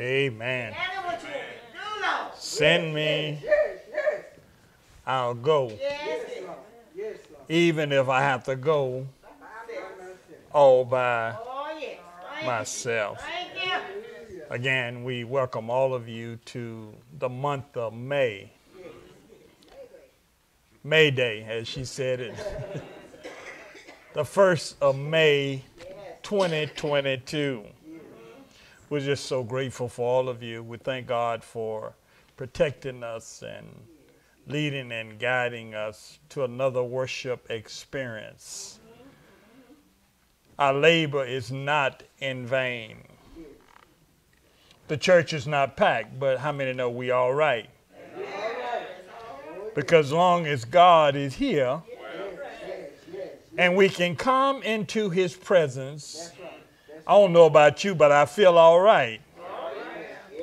Amen. Tell him what you want to do, Lord. Send me, Yes, yes. I'll go. Yes, Yes, Lord. Yes, Lord. Even if I have to go all by Oh, yes. Myself. Thank you. Again, we welcome all of you to the month of May. May Day, as she said it. the first of May 2022. We're just so grateful for all of you. We thank God for protecting us and leading and guiding us to another worship experience. Our labor is not in vain. The church is not packed, but how many know we all right? Because long as God is here and we can come into his presence, I don't know about you, but I feel all right.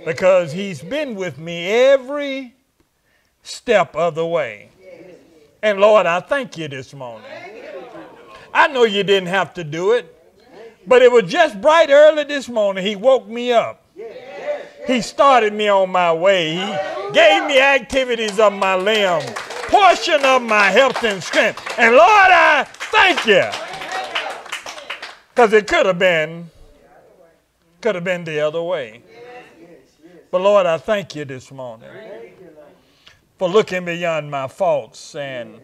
Because he's been with me every step of the way. And Lord, I thank you this morning. I know you didn't have to do it, but it was just bright early this morning. He woke me up. He started me on my way. He gave me activities of my limb, portion of my health and strength. And Lord, I thank you. Because it could have been, could have been the other way. But Lord, I thank you this morning for looking beyond my faults and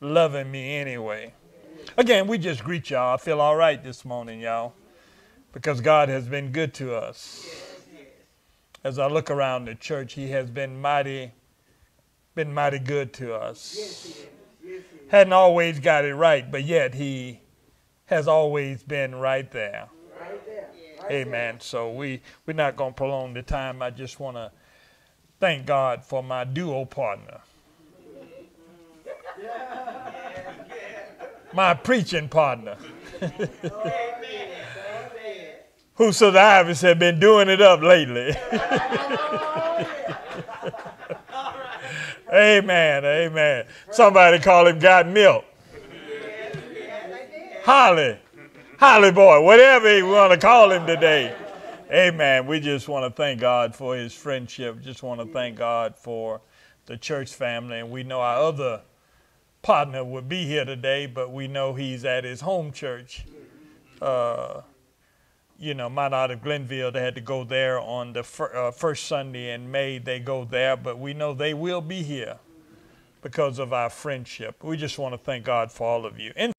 loving me anyway. Again, we just greet y'all. I feel all right this morning, y'all, because God has been good to us. As I look around the church, He has been mighty, been mighty good to us. Hadn't always got it right, but yet He has always been right there. Right there. Amen. So we we're not gonna prolong the time. I just want to thank God for my duo partner, my preaching partner, who survivors have been doing it up lately. amen. Amen. Somebody call him God Milk. Holly. Holly boy, whatever you want to call him today. Amen. We just want to thank God for his friendship. Just want to thank God for the church family. And we know our other partner would be here today, but we know he's at his home church. Uh, you know, Mount Olive Glenville, they had to go there on the fir- uh, first Sunday in May. They go there, but we know they will be here because of our friendship. We just want to thank God for all of you. And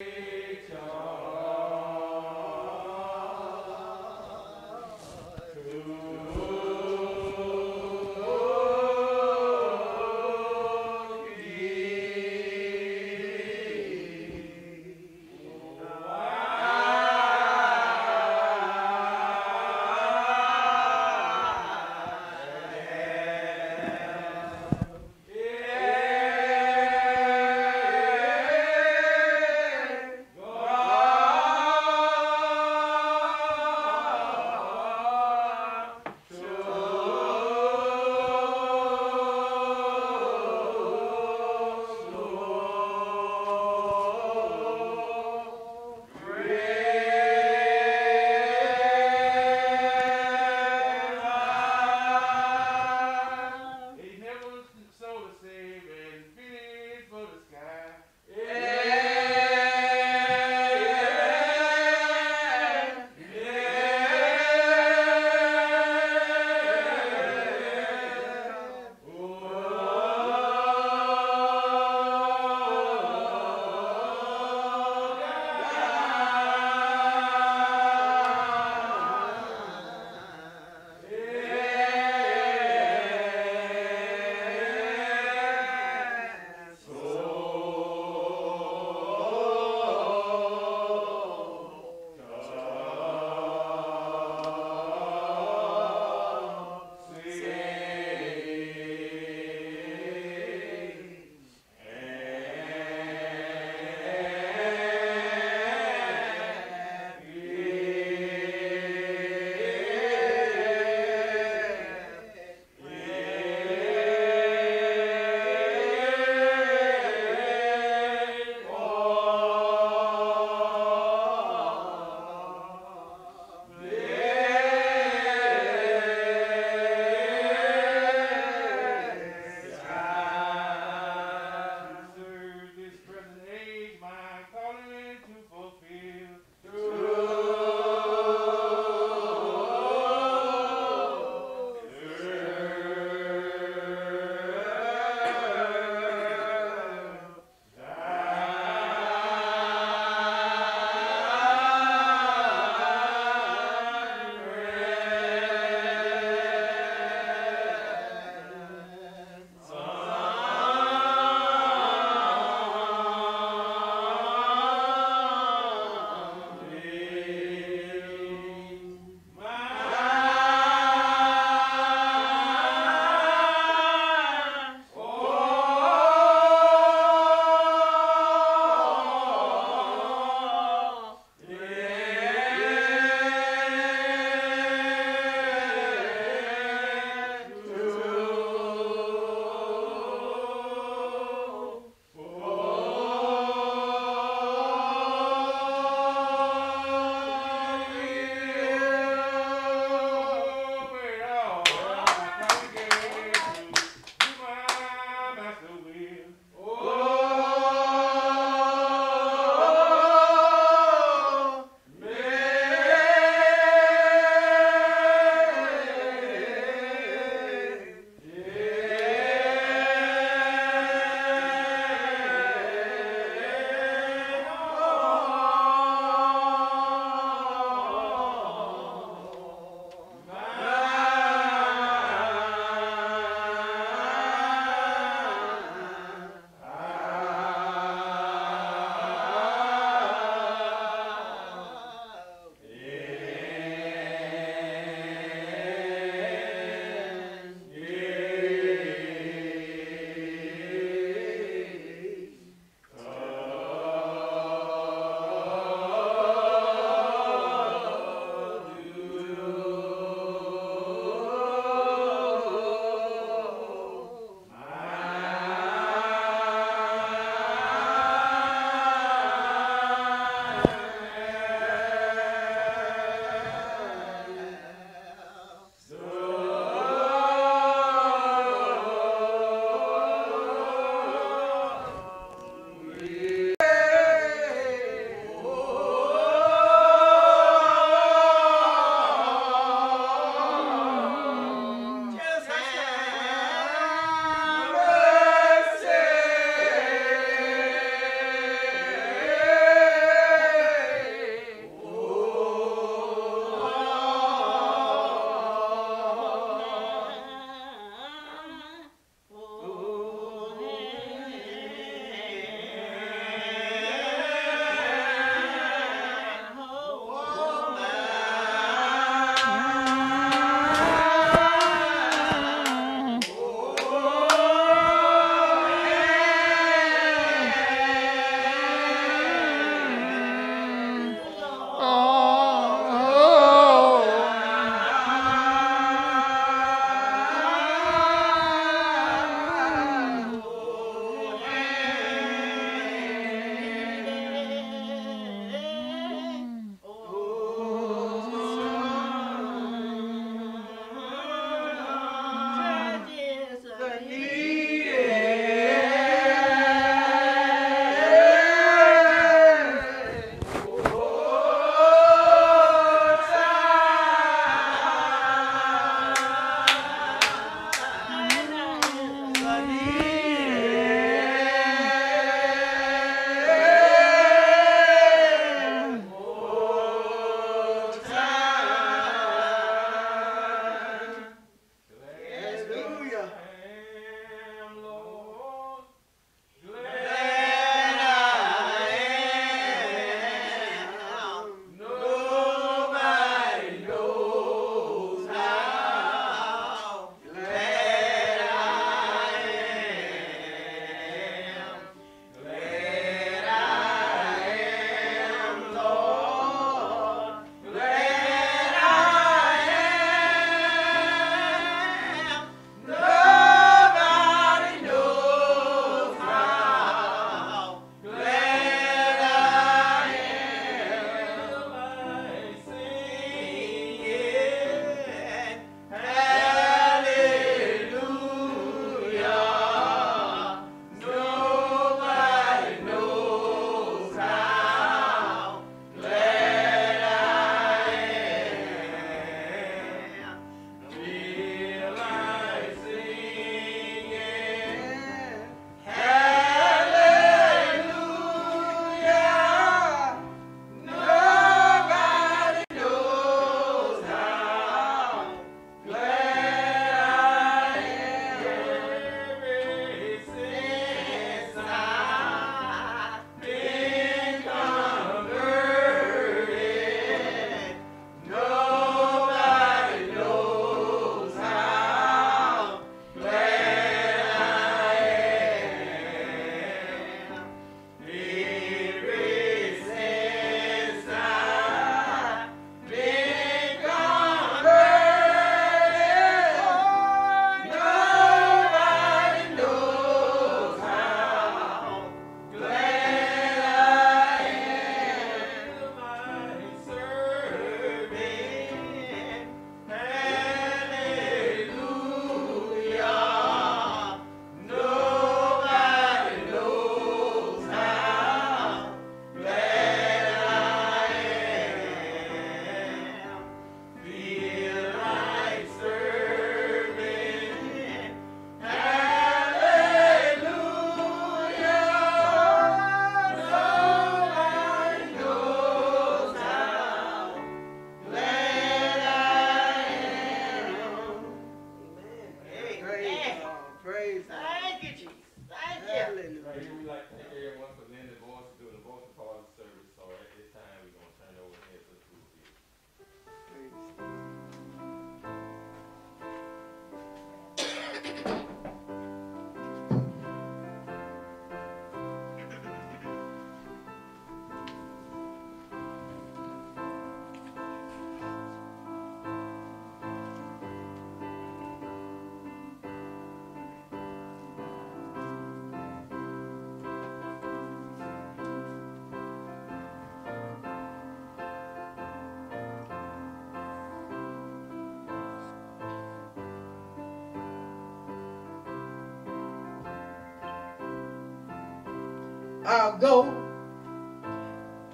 I'll go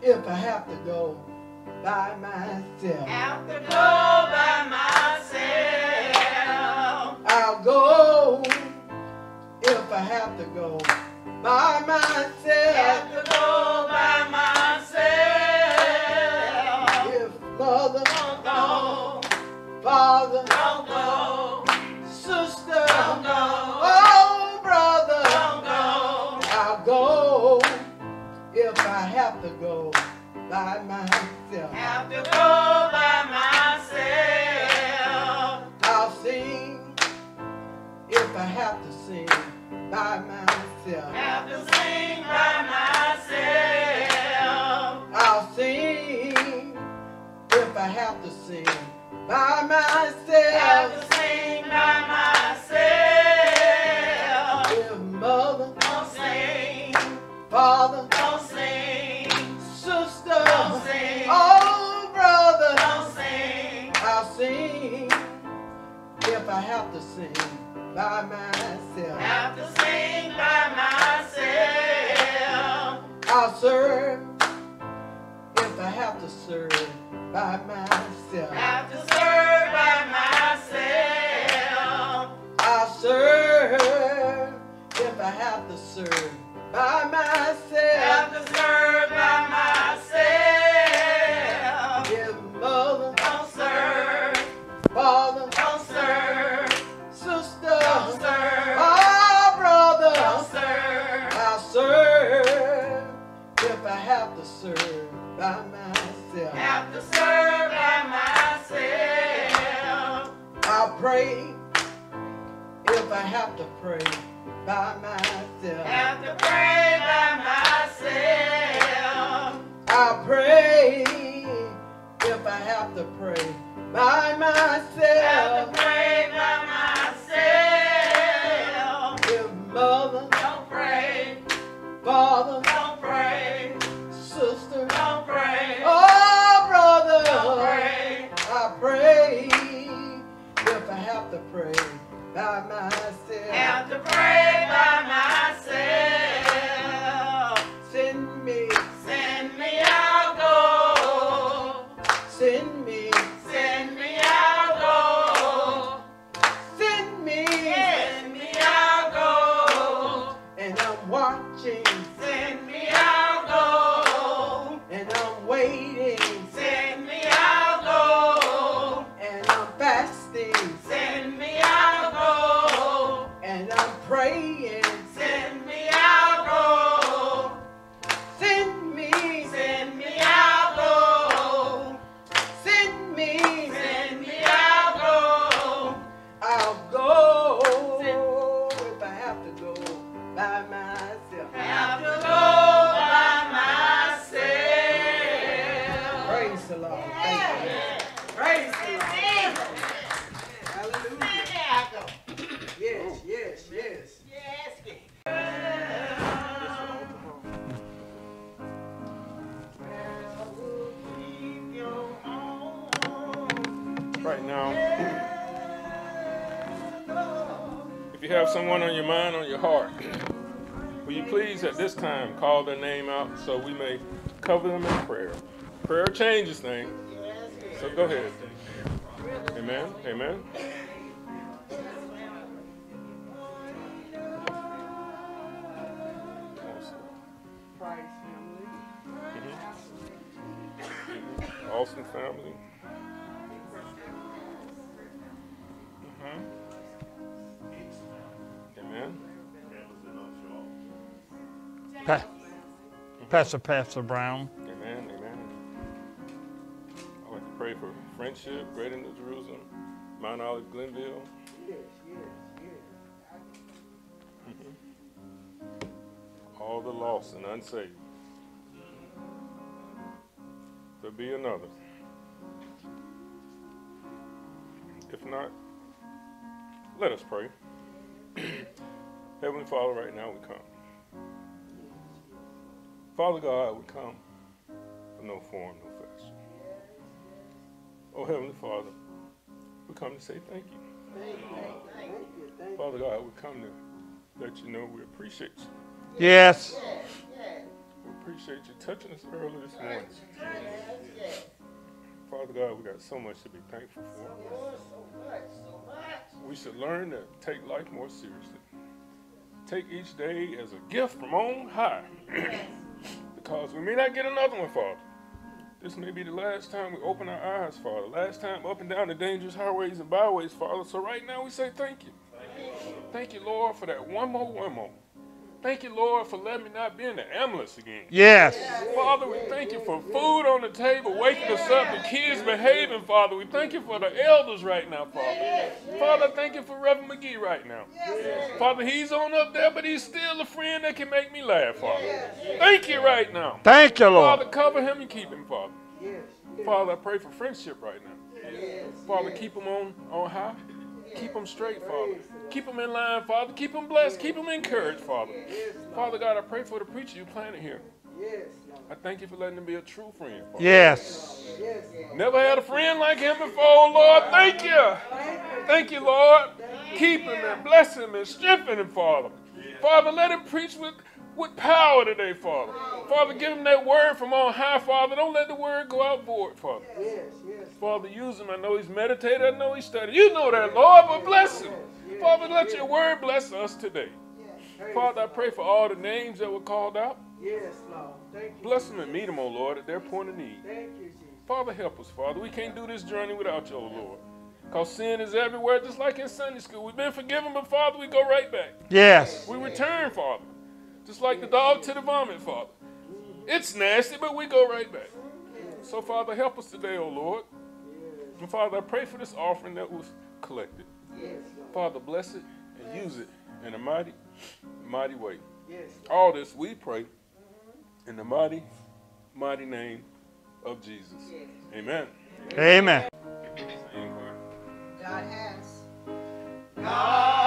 if I have to go by myself. Have to go by myself. I'll go if I have to go by myself. by myself. Have to go by myself. I'll sing if I have to sing by myself. Have to sing by myself. I'll sing if I have to sing by myself. myself, I have to sing by myself. I have to sing by myself. I'll serve if I have to serve by myself. I have to serve by myself. I'll serve if I have to serve by myself. pray if I have to pray by myself. Have to pray by myself. I pray if I have to pray by myself. by myself. Have to pray by myself. Pastor Pastor Brown. Amen, amen. I'd like to pray for friendship, Greater New Jerusalem, Mount Olive, Glenville. Yes, yes, yes. all the lost and unsaved. There'll be another. If not, let us pray. Heavenly Father, right now we come. Father God, we come for no form, no fashion. Oh, Heavenly Father, we come to say thank you. Thank you, thank you, thank you. Father God, we come to let you know we appreciate you. Yes. We appreciate you touching us early this morning. Father God, we got so much to be thankful for. We should learn to take life more seriously. Take each day as a gift from on high. Because we may not get another one, Father. This may be the last time we open our eyes, Father. Last time up and down the dangerous highways and byways, Father. So right now we say thank you. Thank you, Lord, for that one more, one more. Thank you, Lord, for letting me not be in the ambulance again. Yes. Father, we thank you for food on the table, waking us up, the kids behaving, Father. We thank you for the elders right now, Father. Father, thank you for Reverend McGee right now. Father, he's on up there, but he's still a friend that can make me laugh, Father. Thank you right now. Thank you, Lord. Father, cover him and keep him, Father. Father, I pray for friendship right now. Father, keep him on, on high. Keep them straight, Father. Keep them in line, Father. Keep them blessed. Keep them encouraged, Father. Father God, I pray for the preacher you planted here. Yes, I thank you for letting him be a true friend. Father. Yes. Yes, Never had a friend like him before, Lord. Thank you. Thank you, Lord. Keep him and bless him and strengthen him, Father. Father, let him preach with, with power today, Father. Father, give him that word from on high, Father. Don't let the word go out void, Father. Yes, yes. Father, use him. I know he's meditated. I know he's studied. You know that, Lord, but bless him. Father, let your word bless us today. Father, I pray for all the names that were called out. Yes, Lord. Thank you. Bless them and meet them, O Lord, at their point of need. Thank you, Jesus. Father, help us, Father. We can't do this journey without you, O Lord. Because sin is everywhere, just like in Sunday school. We've been forgiven, but Father, we go right back. Yes. We return, Father. Just like the dog to the vomit, Father. It's nasty, but we go right back. So, Father, help us today, O Lord. And Father, I pray for this offering that was collected. Father, bless it and use it in a mighty, mighty way. All this we pray in the mighty, mighty name of Jesus. Amen. Amen. God has. God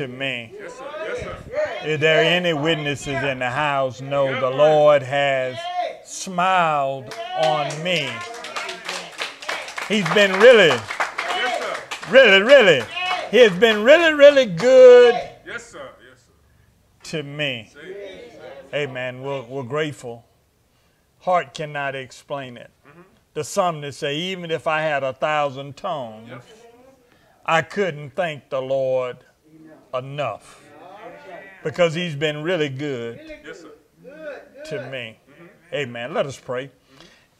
to me. Yes, sir. Yes, sir. Is there any witnesses in the house know the Lord has smiled on me? He's been really, really, really, he has been really, really good Yes, sir. Yes, sir. to me. Amen. We're, we're grateful. Heart cannot explain it. Mm-hmm. The psalmist say, even if I had a thousand tongues, Yep. I couldn't thank the Lord enough because he's been really good Yes, to me. Amen. Let us pray.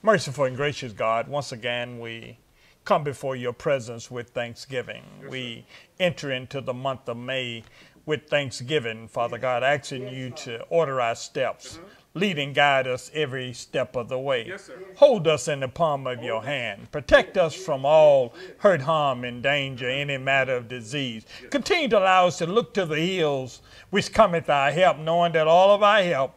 Merciful and gracious God, once again we come before your presence with thanksgiving. we enter into the month of May with thanksgiving, Father God, asking you to order our steps. Lead and guide us every step of the way. Yes, sir. Hold us in the palm of your hand. Protect us from all hurt, harm, and danger, any matter of disease. Continue to allow us to look to the hills which cometh our help, knowing that all of our help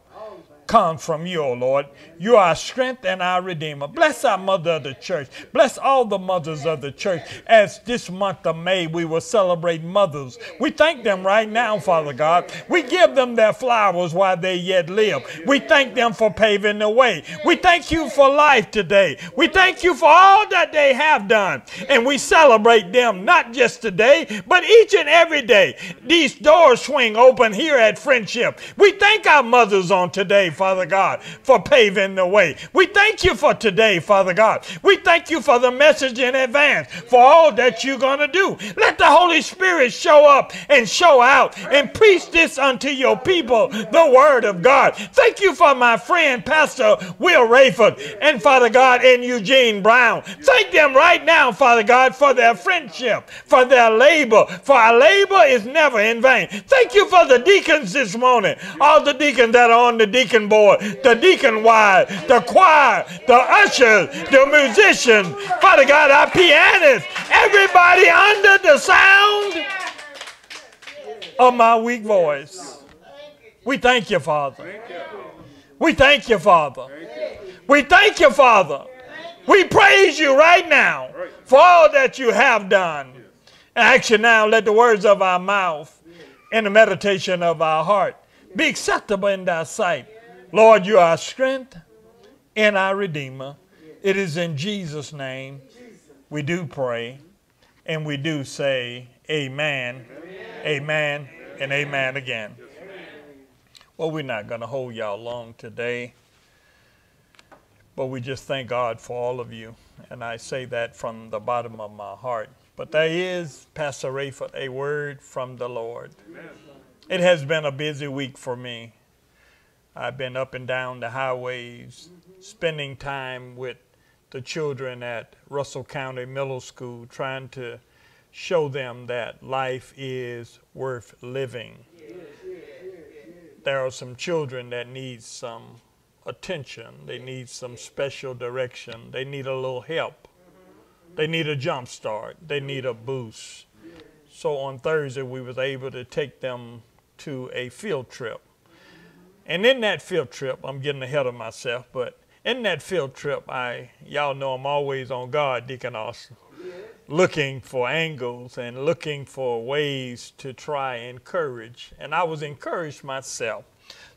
comes from you, O Lord. You are our strength and our redeemer. Bless our mother of the church. Bless all the mothers of the church. As this month of May we will celebrate mothers. We thank them right now, Father God. We give them their flowers while they yet live. We thank them for paving the way. We thank you for life today. We thank you for all that they have done. And we celebrate them not just today, but each and every day. These doors swing open here at Friendship. We thank our mothers on today, Father God, for paving the way. We thank you for today, Father God. We thank you for the message in advance, for all that you're going to do. Let the Holy Spirit show up and show out and preach this unto your people, the word of God. Thank you for my friend, Pastor Will Rayford, and Father God, and Eugene Brown. Thank them right now, Father God, for their friendship, for their labor, for our labor is never in vain. Thank you for the deacons this morning, all the deacons that are on the deacon board, the deacon wives, the choir, the ushers, the musicians, Father God, our pianists, everybody under the sound of my weak voice. We thank you, Father. We thank you, Father. We thank you, Father. We praise you right now for all that you have done. And actually, now let the words of our mouth and the meditation of our heart be acceptable in thy sight. Lord, you are our strength and our Redeemer. It is in Jesus' name we do pray and we do say, Amen, Amen, and Amen again. Well, we're not going to hold y'all long today, but we just thank God for all of you. And I say that from the bottom of my heart. But there is, Pastor Rayford, a word from the Lord. It has been a busy week for me. I've been up and down the highways, spending time with the children at Russell County Middle School, trying to show them that life is worth living. There are some children that need some attention. They need some special direction. They need a little help. They need a jump start. They need a boost. So on Thursday, we was able to take them to a field trip. And in that field trip, I'm getting ahead of myself, but in that field trip, I y'all know I'm always on guard, Deacon Austin, looking for angles and looking for ways to try and encourage. And I was encouraged myself.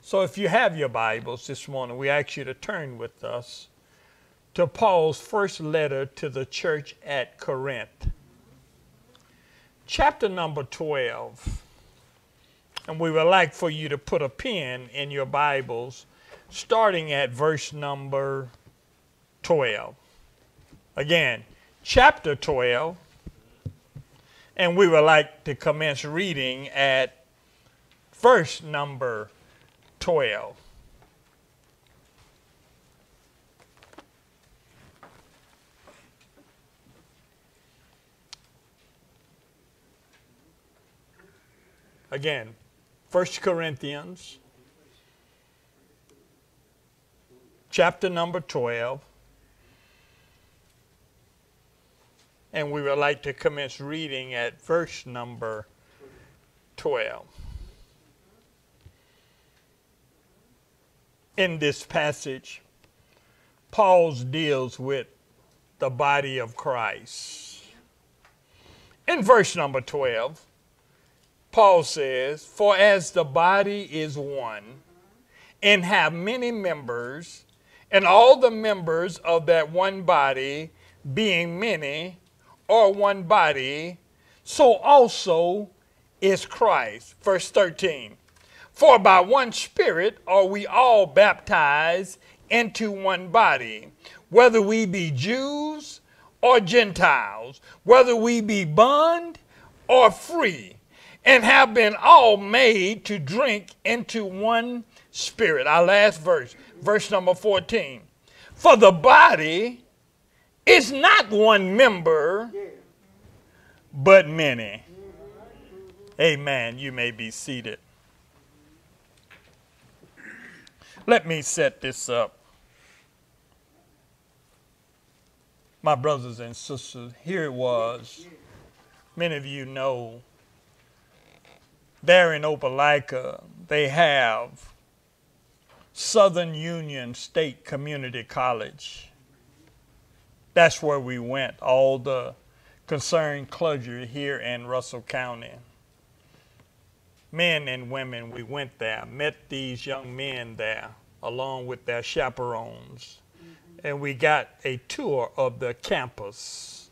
So if you have your Bibles this morning, we ask you to turn with us to Paul's first letter to the church at Corinth, chapter number 12. And we would like for you to put a pin in your Bibles, starting at verse number 12. Again, chapter 12. And we would like to commence reading at verse number 12. Again, 1 Corinthians, chapter number 12. And we would like to commence reading at verse number 12. in this passage, Paul deals with the body of Christ. In verse number 12, Paul says, For as the body is one, and have many members, and all the members of that one body, being many, are one body, so also is Christ. Verse 13. For by one Spirit are we all baptized into one body, whether we be Jews or Gentiles, whether we be bond or free, and have been all made to drink into one Spirit. Our last verse, verse number 14. For the body is not one member, but many. Amen. You may be seated. Let me set this up. My brothers and sisters, here it was. Many of you know there in Opelika, they have Southern Union State Community College. That's where we went, all the concerned clergy here in Russell County. Men and women, we went there, met these young men there, along with their chaperones, and we got a tour of the campus.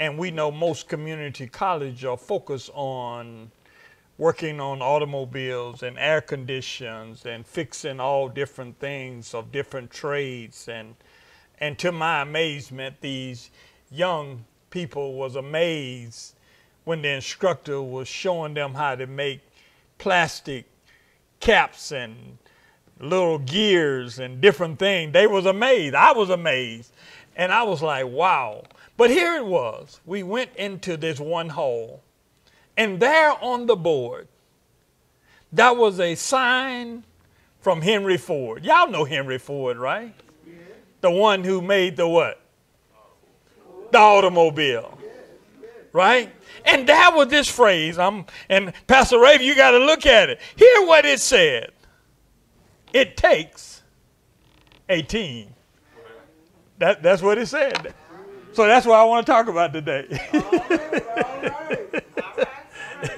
And we know most community colleges are focused on working on automobiles and air conditions and fixing all different things of different trades and and to my amazement these young people was amazed when the instructor was showing them how to make plastic caps and little gears and different things. They was amazed. I was amazed. And i was like wow. But here it was. We went into this one hall and there on the board, that was a sign from Henry Ford. Y'all know Henry Ford, right? Yeah. The one who made the what? The automobile. Right? And that was this phrase. I'm and Pastor Rayford, you got to look at it. Hear what it said. It takes a team. That, that's what it said. So that's what I want to talk about today. All right, all right.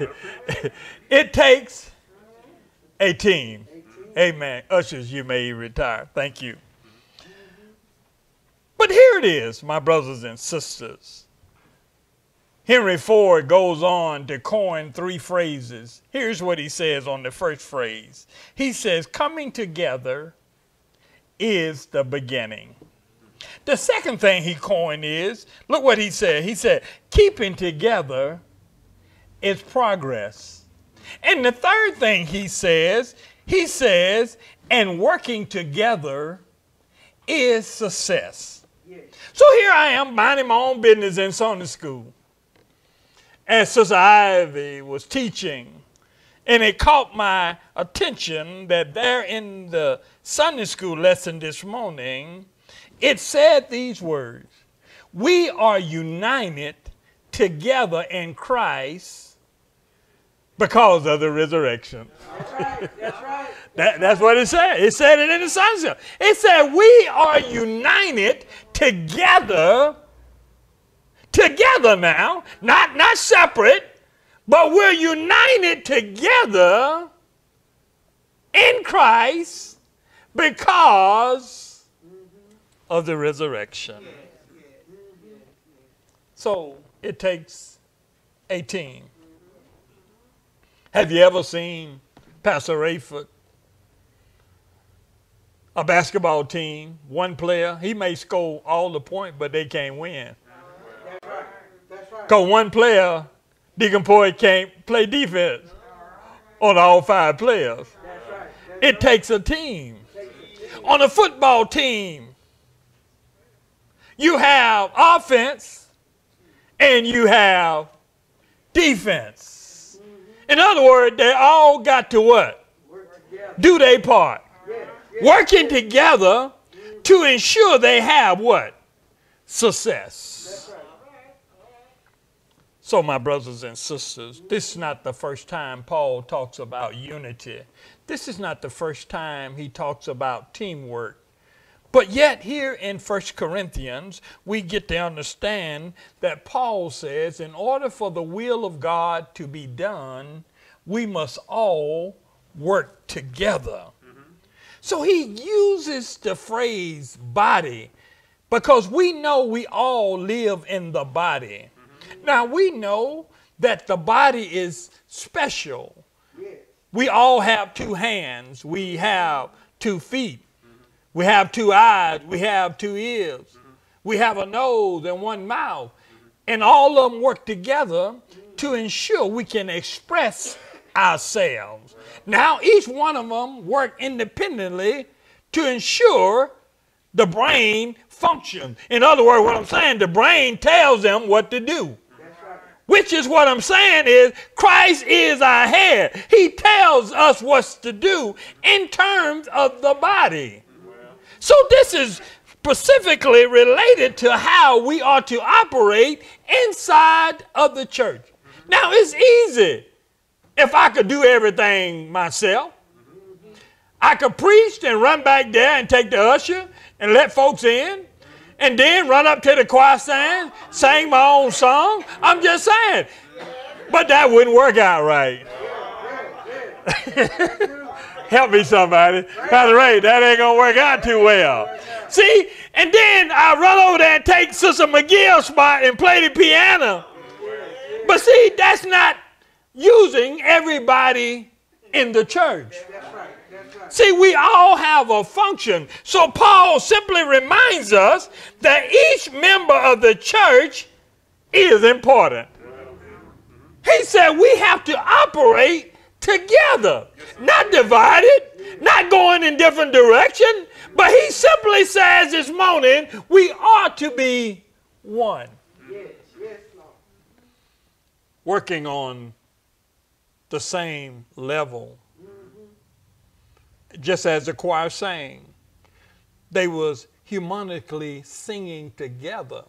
it takes a team. Amen. Ushers, you may retire. Thank you. But here it is, my brothers and sisters. Henry Ford goes on to coin three phrases. Here's what he says on the first phrase He says, Coming together is the beginning. The second thing he coined is look what he said. He said, Keeping together is progress. And the third thing he says, he says, and working together is success. So here I am minding my own business in Sunday school. And Sister Ivy was teaching, and it caught my attention that there in the Sunday school lesson this morning, it said these words We are united together in Christ because of the resurrection. That's right. That's right. that, that's what it said. It said it in the sunset. It said we are united together. Together now, not not separate, but we're united together in Christ because mm-hmm. of the resurrection. So it takes 18 have you ever seen Pastor Rayford? A basketball team, one player, he may score all the points, but they can't win. That's right. Right. Because one player, Deacon Poy, can't play defense on all five players. That's. That's It takes a team. On a football team, you have offense and you have defense. In other words, they all got to what? Do their part. Working together to ensure they have what? Success. So, my brothers and sisters, this is not the first time Paul talks about unity. This is not the first time he talks about teamwork. But yet, here in 1 Corinthians, we get to understand that Paul says, in order for the will of God to be done, we must all work together. Mm-hmm. So he uses the phrase body because we know we all live in the body. Mm-hmm. Now we know that the body is special. We all have two hands, we have two feet, we have two eyes, we have two ears, we have a nose and one mouth. And all of them work together to ensure we can express ourselves. Now, each one of them work independently to ensure the brain functions. In other words, what I'm saying, the brain tells them what to do. Which is what I'm saying is Christ is our head. He tells us what to do in terms of the body. So this is specifically related to how we are to operate inside of the church. Now it's easy if I could do everything myself. I could preach and run back there and take the usher and let folks in and then run up to the choir stand, sing my own song. I'm just saying. But that wouldn't work out right. Help me, somebody. Pastor Ray, that ain't going to work out too well. See, and then I run over there and take Sister McGill's spot and play the piano. But see, that's not using everybody in the church. See, we all have a function. So Paul simply reminds us that each member of the church is important. He said we have to operate together, not divided, not going in different direction, but he simply says this morning we ought to be one. Working on the same level. Just as the choir sang, they was harmonically singing together.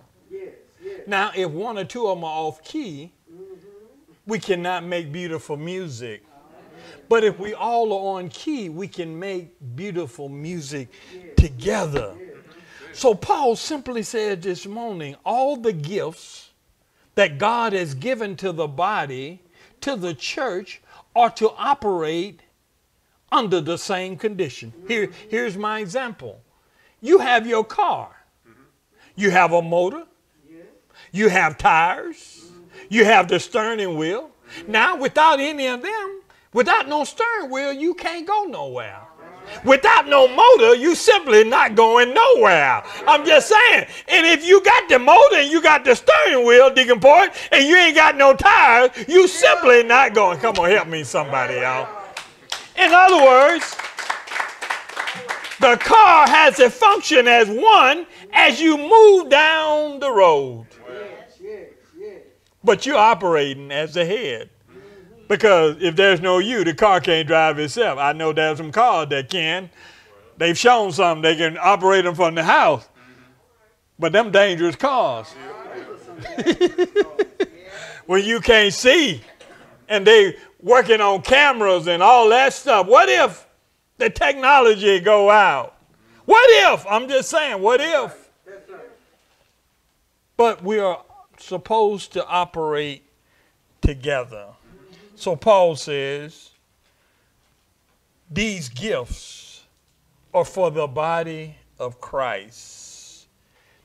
Now, if one or two of them are off key, we cannot make beautiful music. But if we all are on key, we can make beautiful music together. So Paul simply said this morning, all the gifts that God has given to the body, to the church, are to operate under the same condition. Mm-hmm. Here, here's my example. You have your car. Mm-hmm. You have a motor. You have tires. Mm-hmm. You have the steering wheel. Now, without any of them, without no steering wheel, you can't go nowhere. Without no motor, you simply not going nowhere. I'm just saying. And if you got the motor and you got the steering wheel, Deacon Port, and you ain't got no tires, you simply not going. Come on, help me, somebody, y'all. In other words, the car has a function as one as you move down the road. But you're operating as the head. Because if there's no you, the car can't drive itself. I know there's some cars that can. They've shown some they can operate them from the house. But them dangerous cars. when you can't see and they working on cameras and all that stuff. What if the technology go out? What if? I'm just saying, what if? But we are supposed to operate together. So Paul says, these gifts are for the body of Christ.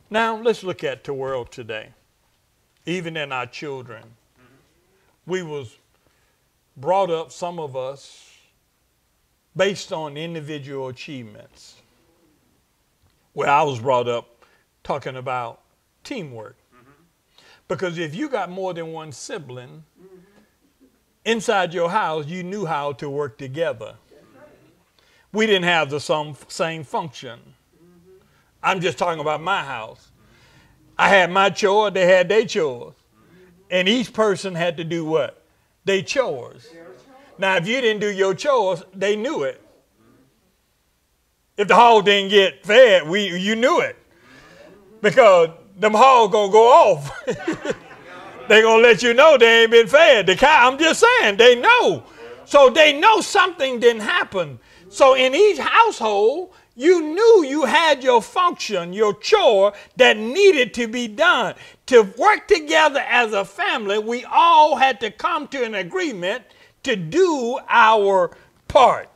Now let's look at the world today. Even in our children, mm-hmm. we was brought up, some of us, based on individual achievements. Where I was brought up talking about teamwork. Mm-hmm. Because if you got more than one sibling, mm-hmm. Inside your house, you knew how to work together. We didn't have the some, same function. I'm just talking about my house. I had my chore, they had their chores. And each person had to do what? They chores. Now, if you didn't do your chores, they knew it. If the hog didn't get fed, we, you knew it. Because them hogs gonna go off. they gonna let you know they ain't been fed. The cow, I'm just saying, they know. So they know something didn't happen. So in each household, you knew you had your function, your chore that needed to be done. To work together as a family, we all had to come to an agreement to do our part.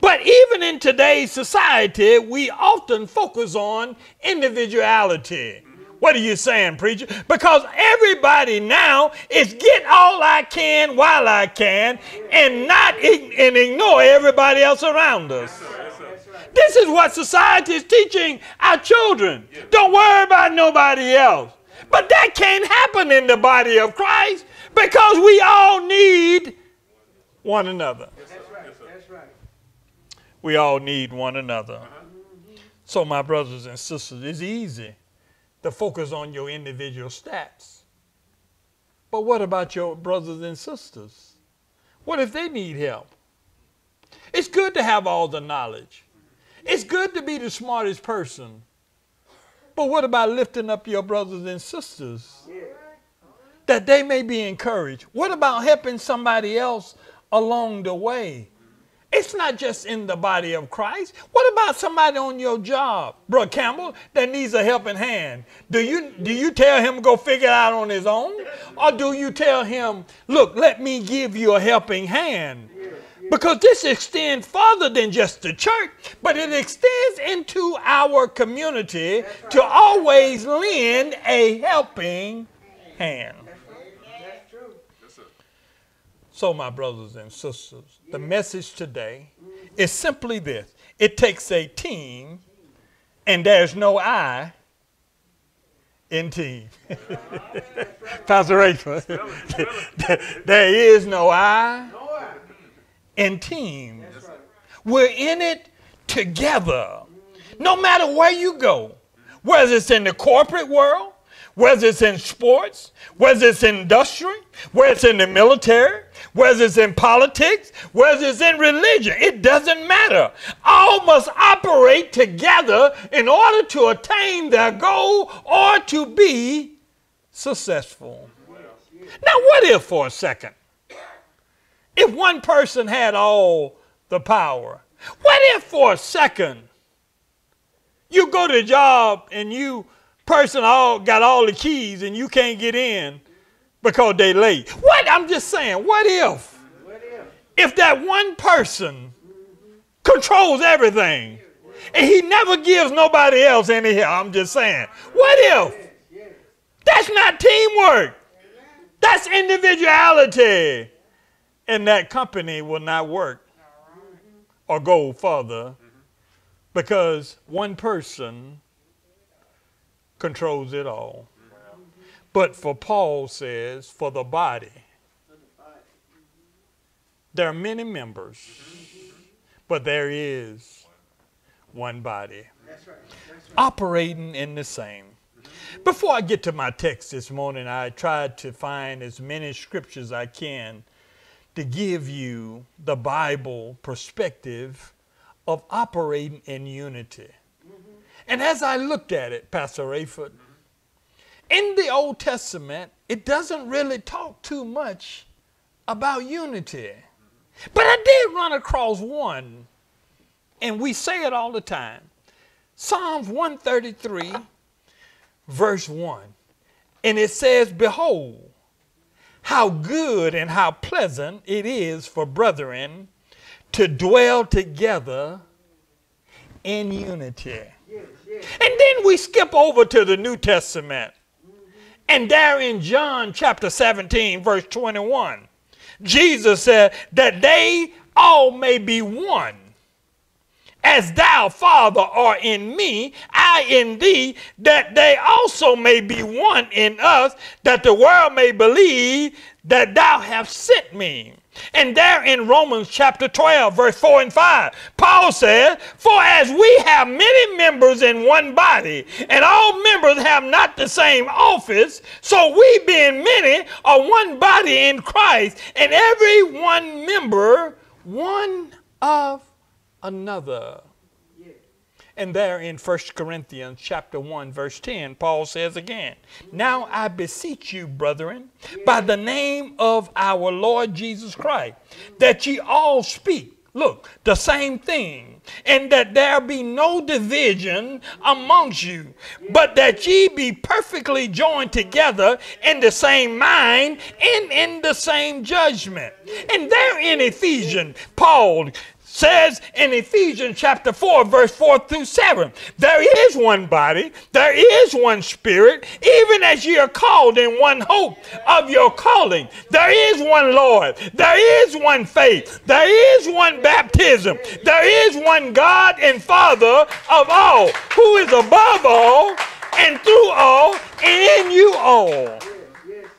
But even in today's society, we often focus on individuality. What are you saying, preacher? Because everybody now is get all I can while I can and not and ignore everybody else around us. This is what society is teaching our children. Don't worry about nobody else. But that can't happen in the body of Christ because we all need one another. We all need one another. So, my brothers and sisters, it's easy to focus on your individual stats. But what about your brothers and sisters? What if they need help? It's good to have all the knowledge. It's good to be the smartest person. But what about lifting up your brothers and sisters? That they may be encouraged. What about helping somebody else along the way? It's not just in the body of Christ. What about somebody on your job, Brother Campbell, that needs a helping hand? Do you do you tell him go figure it out on his own, or do you tell him, look, let me give you a helping hand? Because this extends farther than just the church, but it extends into our community to always lend a helping hand. So, my brothers and sisters, the message today is simply this it takes a team, and there's no I in team. Pastor Rachel, there is No I. in team. We're in it together. No matter where you go, whether it's in the corporate world, whether it's in sports, whether it's in industry, whether it's in the military, whether it's in politics, whether it's in religion, it doesn't matter. All must operate together in order to attain their goal or to be successful. Now, what if for a second, if one person had all the power? What if for a second you go to a job and you person all got all the keys and you can't get in because they late? What? I'm just saying, what if? What if? If that one person controls everything and he never gives nobody else any help, I'm just saying, what if? That's not teamwork. That's individuality. And that company will not work or go further because one person controls it all. But for Paul says, for the body, there are many members, but there is one body operating in the same. Before I get to my text this morning, I tried to find as many scriptures I can to give you the Bible perspective of operating in unity. And as I looked at it, Pastor Rayford, in the Old Testament, it doesn't really talk too much about unity. But I did run across one, and we say it all the time. Psalms 133, verse 1. And it says, Behold, how good and how pleasant it is for brethren to dwell together in unity. And then we skip over to the New Testament. And there in John chapter 17, verse 21, Jesus said that they all may be one. As thou, Father, art in me, I in thee, that they also may be one in us, that the world may believe that thou hast sent me. And there in Romans chapter 12, verse 4 and 5, Paul says, For as we have many members in one body, and all members have not the same office, so we being many are one body in Christ, and every one member one of another. And there in 1 Corinthians chapter 1 verse 10, Paul says again, Now I beseech you, brethren, by the name of our Lord Jesus Christ, that ye all speak look, the same thing, and that there be no division amongst you, but that ye be perfectly joined together in the same mind and in the same judgment. And there in Ephesians, Paul says in Ephesians chapter 4, verse 4 through 7, there is one body, there is one spirit, even as ye are called in one hope of your calling. There is one Lord, there is one faith, there is one baptism, there is one God and Father of all, who is above all and through all and in you all. Yes,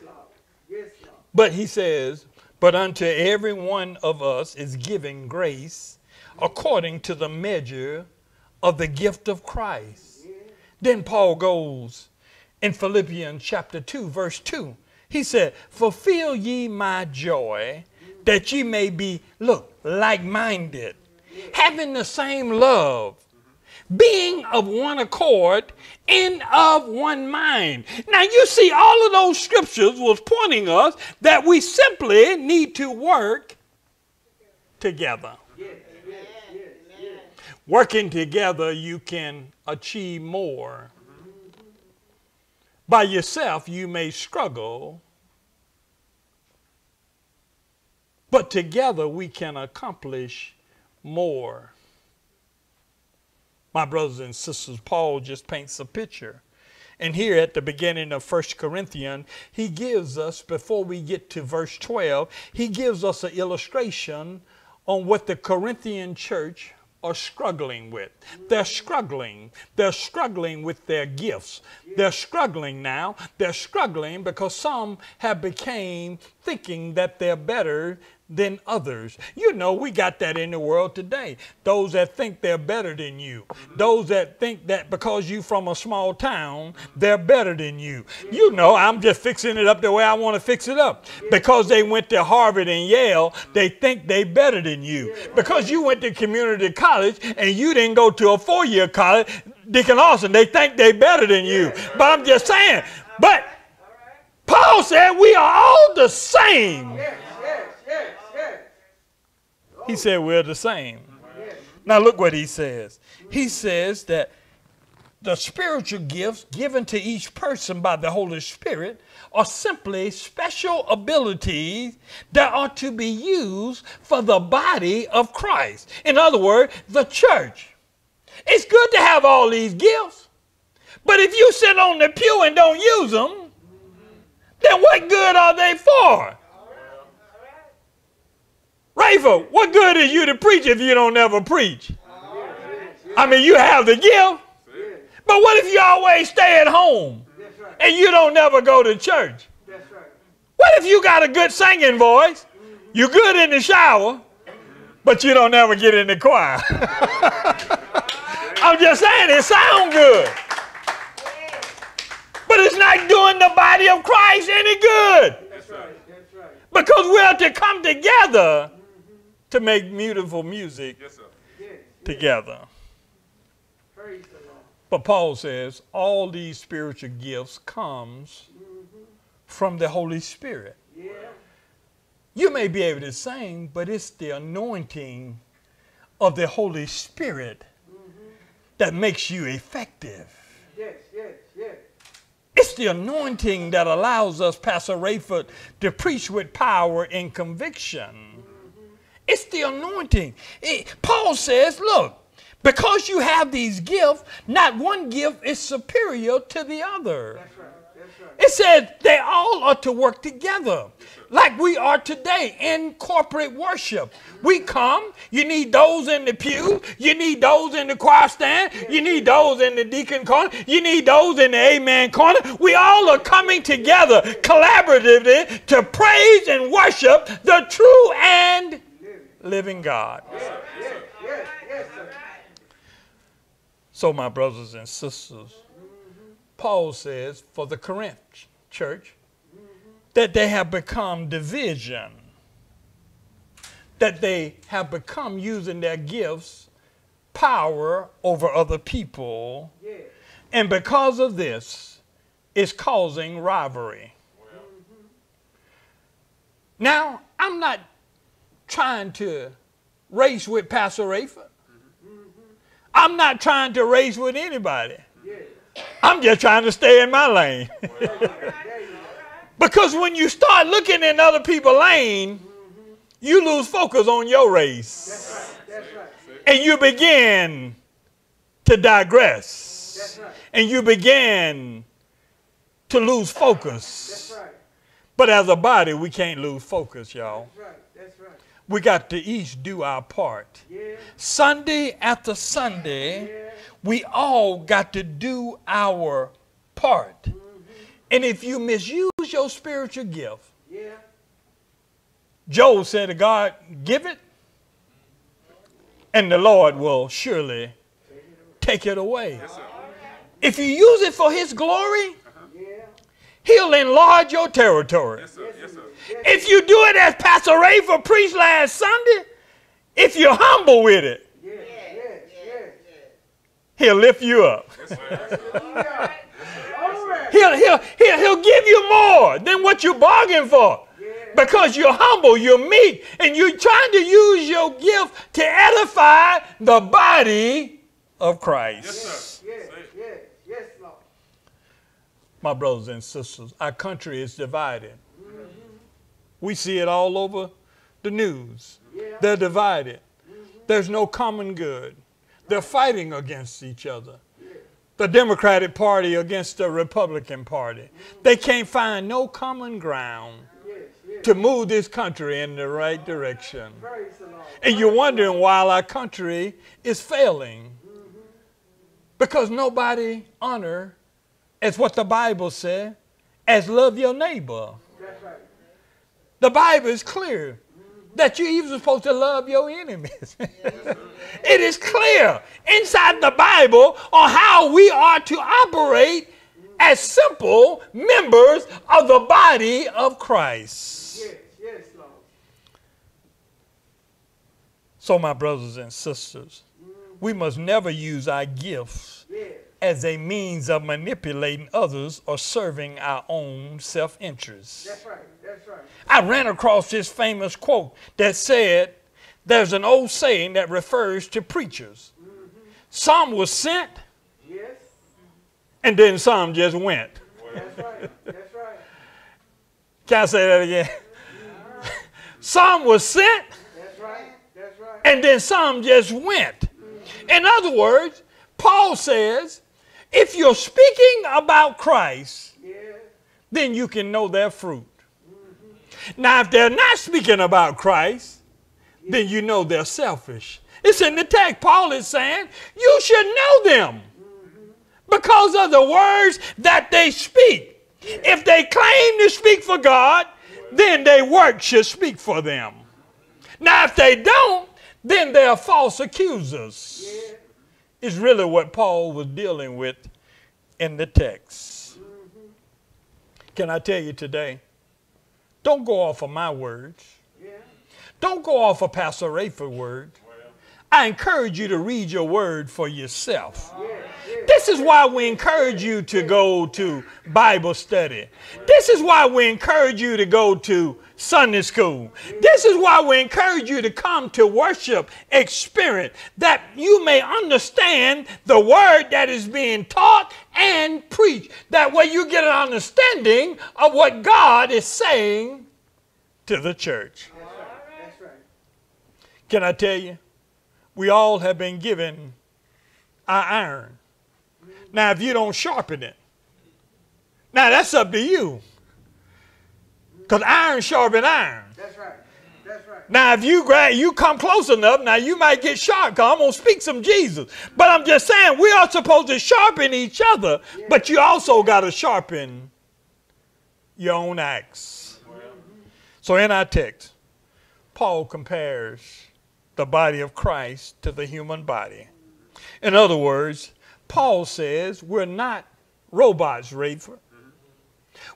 Lord. Yes, Lord. But he says, but unto every one of us is given grace according to the measure of the gift of Christ. Then Paul goes in Philippians chapter 2, verse 2. He said, Fulfill ye my joy, that ye may be, look, like minded, having the same love, being of one accord and of one mind. Now you see, all of those scriptures was pointing us that we simply need to work together. Working together, you can achieve more. By yourself, you may struggle, but together we can accomplish more. My brothers and sisters, Paul just paints a picture. And here at the beginning of 1 Corinthians, he gives us, before we get to verse 12, he gives us an illustration on what the Corinthian church are struggling with. They're struggling. They're struggling with their gifts. They're struggling now. They're struggling because some have became thinking that they're better than others. You know, we got that in the world today. Those that think they're better than you. Those that think that because you from a small town, they're better than you. You know, I'm just fixing it up the way I want to fix it up. Because they went to Harvard and Yale, they think they better than you. Because you went to community college and you didn't go to a four-year college, Deacon Austin, they think they better than you. But I'm just saying, but Paul said we are all the same. Yes, yes, yes, yes. He said we're the same. Now look what he says. He says that the spiritual gifts given to each person by the Holy Spirit are simply special abilities that are to be used for the body of Christ. In other words, the church. It's good to have all these gifts, but if you sit on the pew and don't use them, then what good are they for? Rafa, what good is you to preach if you don't ever preach? I mean, you have the gift, but what if you always stay at home and you don't never go to church? What if you got a good singing voice? You good in the shower, but you don't ever get in the choir. I'm just saying it sound good. But it's not doing the body of Christ any good. That's right. That's right. Because we're to come together to make beautiful music Yes, sir. Yes. together. Praise the Lord. But Paul says all these spiritual gifts comes mm-hmm. from the Holy Spirit. Yeah. You may be able to sing, but it's the anointing of the Holy Spirit mm-hmm. that makes you effective. It's the anointing that allows us, Pastor Rayford, to preach with power and conviction. It's the anointing. It- Paul says, look, because you have these gifts, not one gift is superior to the other. That's right. That's right. It said they all are to work together, like we are today in corporate worship. We come, you need those in the pew, you need those in the choir stand, you need those in the deacon corner, you need those in the amen corner. We all are coming together collaboratively to praise and worship the true and living God. So, my brothers and sisters, Paul says for the Corinth church that they have become division, that they have become using their gifts power over other people, Yeah. and because of this, it's causing rivalry. Mm-hmm. Now, I'm not trying to race with Pastor Rayford. Mm-hmm. I'm not trying to race with anybody. I'm just trying to stay in my lane. Because when you start looking in other people's lane, you lose focus on your race. That's right. That's right. And you begin to digress. Right. And you begin to lose focus. But as a body, we can't lose focus, y'all. That's. That's. We got to each do our part. Yeah. Sunday after Sunday, Yeah. We all got to do our part. And if you misuse your spiritual gift, Yeah. Job said to God, Give it, and the Lord will surely take it away. If you use it for His glory, Yeah. He'll enlarge your territory. Yes, sir. Yes, sir. If you do it as Pastor Rayford preached last Sunday, if you're humble with it, Yes. Yes. Yes. He'll lift you up. He'll, he'll, he'll, he'll give you more than what you bargained for. Because you're humble, you're meek, and you're trying to use your gift to edify the body of Christ. Yes, sir. Yes. Yes. Yes, Lord. My brothers and sisters, our country is divided. We see it all over the news. Yeah. They're divided. There's no common good. They're fighting against each other. The Democratic Party against the Republican Party. They can't find no common ground to move this country in the right direction. Praise the Lord. And you're wondering why our country is failing. Because nobody honor, as what the Bible said, as love your neighbor. The Bible is clear that you're even supposed to love your enemies. it is clear inside the Bible on how we are to operate as simple members of the body of Christ. Yes. Yes, Lord. So, my brothers and sisters, we must never use our gifts Yes. As a means of manipulating others or serving our own self interest. That's right. That's right. I ran across this famous quote that said, There's an old saying that refers to preachers. Mm-hmm. Some was sent, Yes. and then some just went. That's right. That's right. Can I say that again? Mm-hmm. some was sent, That's right. That's right. and then some just went. In other words, Paul says, if you're speaking about Christ, then you can know their fruit. Now, if they're not speaking about Christ, then you know they're selfish. It's in the text. Paul is saying you should know them mm-hmm. because of the words that they speak. If they claim to speak for God, then their work should speak for them. Now, if they don't, then they're false accusers. Yeah. Is really what Paul was dealing with in the text. Can I tell you today? Don't go off of my words. Don't go off of Pastor Rayford's words. I encourage you to read your word for yourself. This is why we encourage you to go to Bible study. This is why we encourage you to go to Sunday school. This is why we encourage you to come to worship experience that you may understand the word that is being taught and preached. That way you get an understanding of what God is saying to the church. That's right. Can I tell you? We all have been given our iron. Now, if you don't sharpen it, now that's up to you. Because iron sharpens iron. That's right. That's right. Now, if you grab, you come close enough, now you might get sharp. Cause I'm gonna speak some Jesus. But I'm just saying we are supposed to sharpen each other, but you also gotta sharpen your own axe. So in our text, Paul compares the body of Christ to the human body. In other words, Paul says we're not robots, Rayford.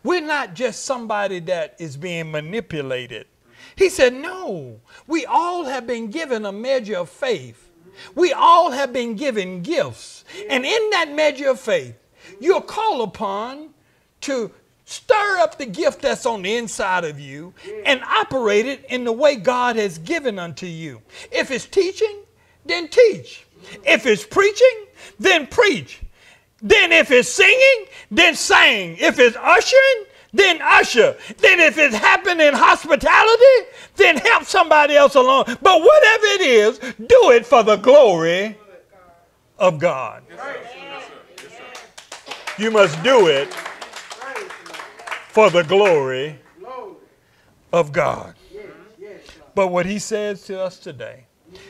We're not just somebody that is being manipulated. He said, No, we all have been given a measure of faith. We all have been given gifts. And in that measure of faith, you're called upon to stir up the gift that's on the inside of you and operate it in the way God has given unto you. If it's teaching, then teach. If it's preaching, then preach. Then if it's singing, then sing. If it's ushering, then usher. Then if it's happening in hospitality, then help somebody else along. But whatever it is, do it for the glory of God. You must do it for the glory of God. But what he says to us today,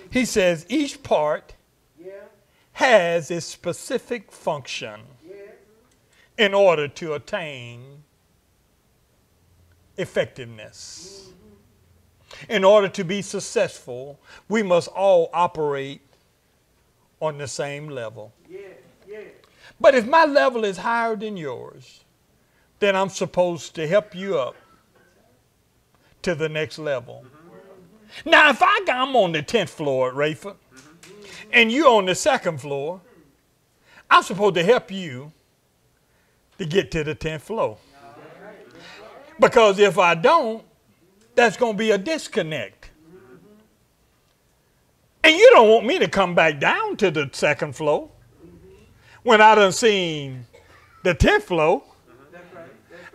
he says each part has a specific function in order to attain effectiveness. In order to be successful, we must all operate on the same level. But if my level is higher than yours, then I'm supposed to help you up to the next level. Now, if I, I'm on the 10th floor at Rayford and you're on the second floor, I'm supposed to help you to get to the 10th floor. Because if I don't, that's going to be a disconnect. And you don't want me to come back down to the second floor when I done seen the 10th floor.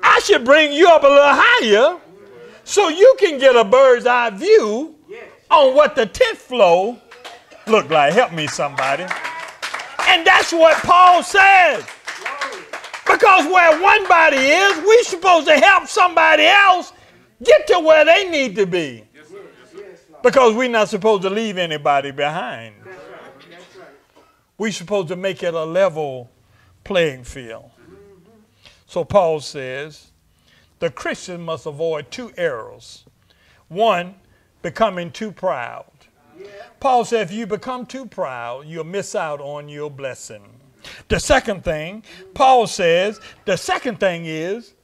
I should bring you up a little higher so you can get a bird's eye view on what the 10th floor look like. Help me, somebody. And that's what Paul. Glory. Because where one body is, we're supposed to help somebody else get to where they need to be. Because we're not supposed to leave anybody behind. We're supposed to make it a level playing field. So Paul says the Christian must avoid two errors. One, becoming too proud. Paul said if you become too proud, you'll miss out on your blessing. The second thing, Paul says, the second thing is,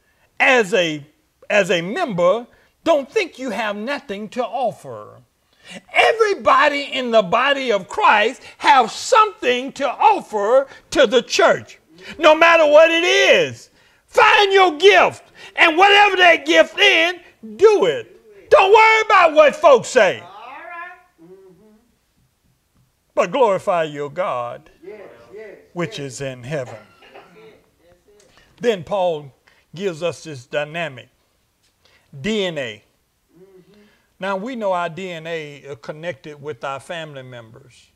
as a as a member, don't think you have nothing to offer. Everybody in the body of Christ have something to offer to the church. No matter what it is. Find your gift. And whatever that gift is, do it. Don't worry about what folks say. But glorify your God which is in heaven. Then Paul gives us this dynamic DNA. Mm-hmm. Now we know our DNA are connected with our family members,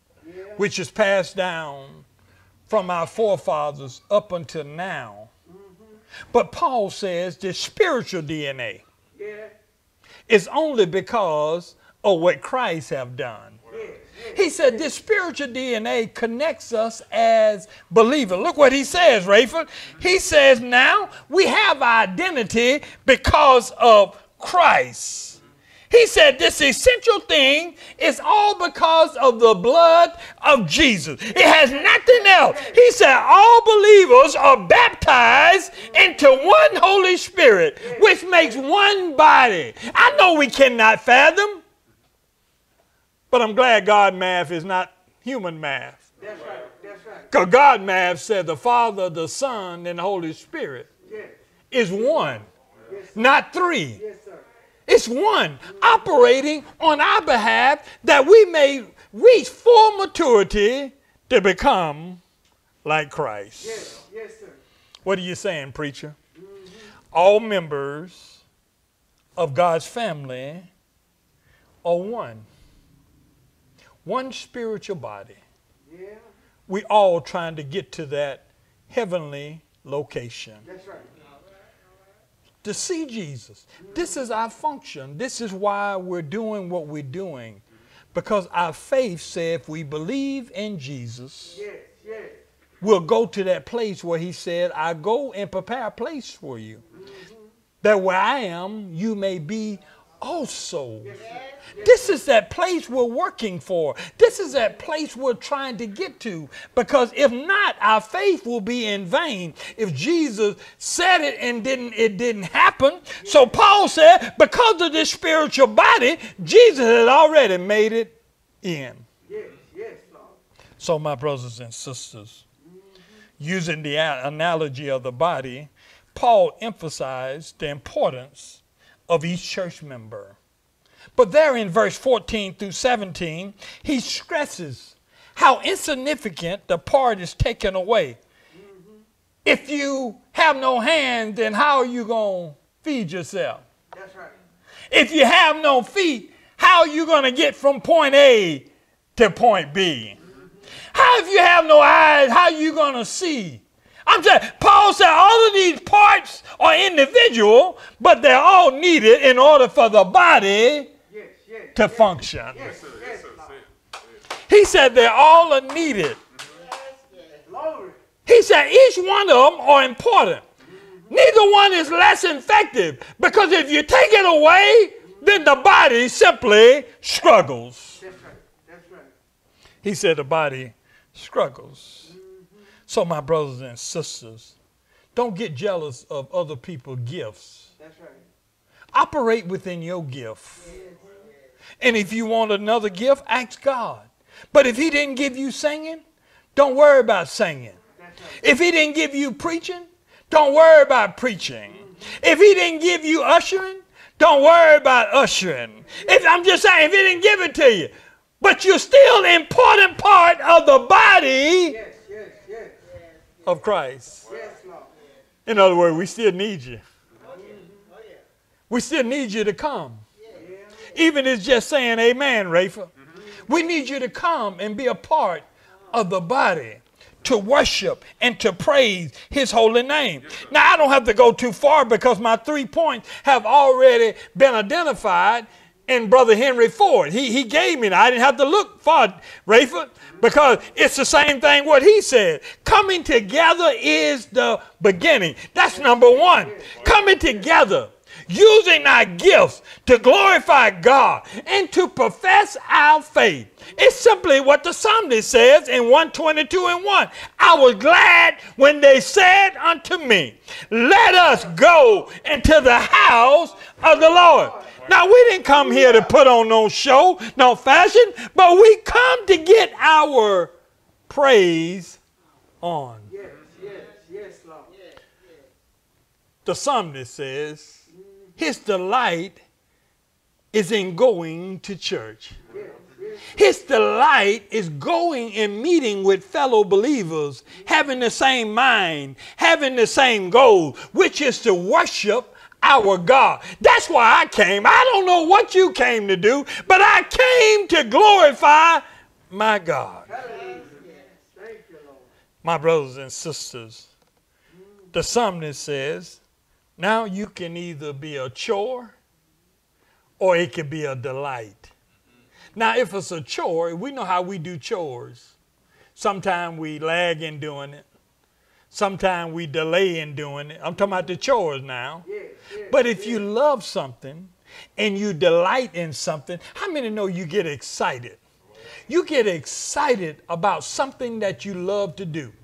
which is passed down from our forefathers up until now. Mm-hmm. But Paul says the spiritual DNA Yeah. is only because of what Christ have done. He said this spiritual DNA connects us as believers. Look what he says, Rayford. He says now we have identity because of Christ. He said this essential thing is all because of the blood of Jesus. It has nothing else. He said all believers are baptized into one Holy Spirit, which makes one body. I know we cannot fathom, but I'm glad God math is not human math. That's right. That's right. Because God math said the Father, the Son, and the Holy Spirit Yes. is one, Yes. not three. Yes, sir. It's one operating on our behalf that we may reach full maturity to become like Christ. Yes. Yes, sir. What are you saying, preacher? Mm-hmm. All members of God's family are one. One spiritual body. Yeah. We all trying to get to that heavenly location. That's right. to see Jesus. This is our function. This is why we're doing what we're doing. Because our faith said if we believe in Jesus, Yes. Yes. we'll go to that place where he said, I go and prepare a place for you. That where I am, you may be also. This is that place we're working for. This is that place we're trying to get to. Because if not, our faith will be in vain. If Jesus said it and didn't, it didn't happen. So Paul said, because of this spiritual body, Jesus had already made it in. Yes. Yes, Lord. So, my brothers and sisters, using the analogy of the body, Paul emphasized the importance of each church member. But there in verse 14 through 17, he stresses how insignificant the part is taken away. Mm-hmm. If you have no hand, then how are you going to feed yourself? That's right. If you have no feet, how are you going to get from point A to point B? Mm-hmm. How if you have no eyes, how are you going to see? I'm saying, Paul said all of these parts are individual, but they're all needed in order for the body Yes, yes. to function. Yes, yes, Lord. He said they're all are needed. He said each one of them are important. Neither one is less effective because if you take it away, then the body simply struggles. That's right. That's right. He said the body struggles. So, my brothers and sisters, don't get jealous of other people's gifts. That's right. Operate within your gift. And if you want another gift, ask God. But if He didn't give you singing, don't worry about singing. Right. If He didn't give you preaching, don't worry about preaching. If He didn't give you ushering, don't worry about ushering. If I'm just saying, if He didn't give it to you, but you're still an important part of the body Yes, yes, yes. Of Christ. In other words, we still need you. We still need you to come. Even it's just saying amen, Rafa. Mm-hmm. We need you to come and be a part of the body to worship and to praise his holy name. Now, I don't have to go too far because my three points have already been identified in Brother Henry Ford. He, he gave me. I didn't have to look far, Rafa, because it's the same thing what he said. Coming together is the beginning. That's number one. Coming together using our gifts to glorify God and to profess our faith. It's simply what the psalmist says in 122 and 1. I was glad when they said unto me, Let us go into the house of the Lord. Now, we didn't come here to put on no show, no fashion, but we come to get our praise on. Yes, yes, yes, Lord. The psalmist says, his delight is in going to church. His delight is going and meeting with fellow believers, having the same mind, having the same goal, which is to worship our God. That's why I came. I don't know what you came to do, but I came to glorify my God. My brothers and sisters, the psalmist says, now you can either be a chore or it can be a delight. Now, if it's a chore, we know how we do chores. Sometimes we lag in doing it. Sometimes we delay in doing it. I'm talking about the chores now. Yes, yes. But if you love something and you delight in something, how many know you get excited? You get excited about something that you love to do.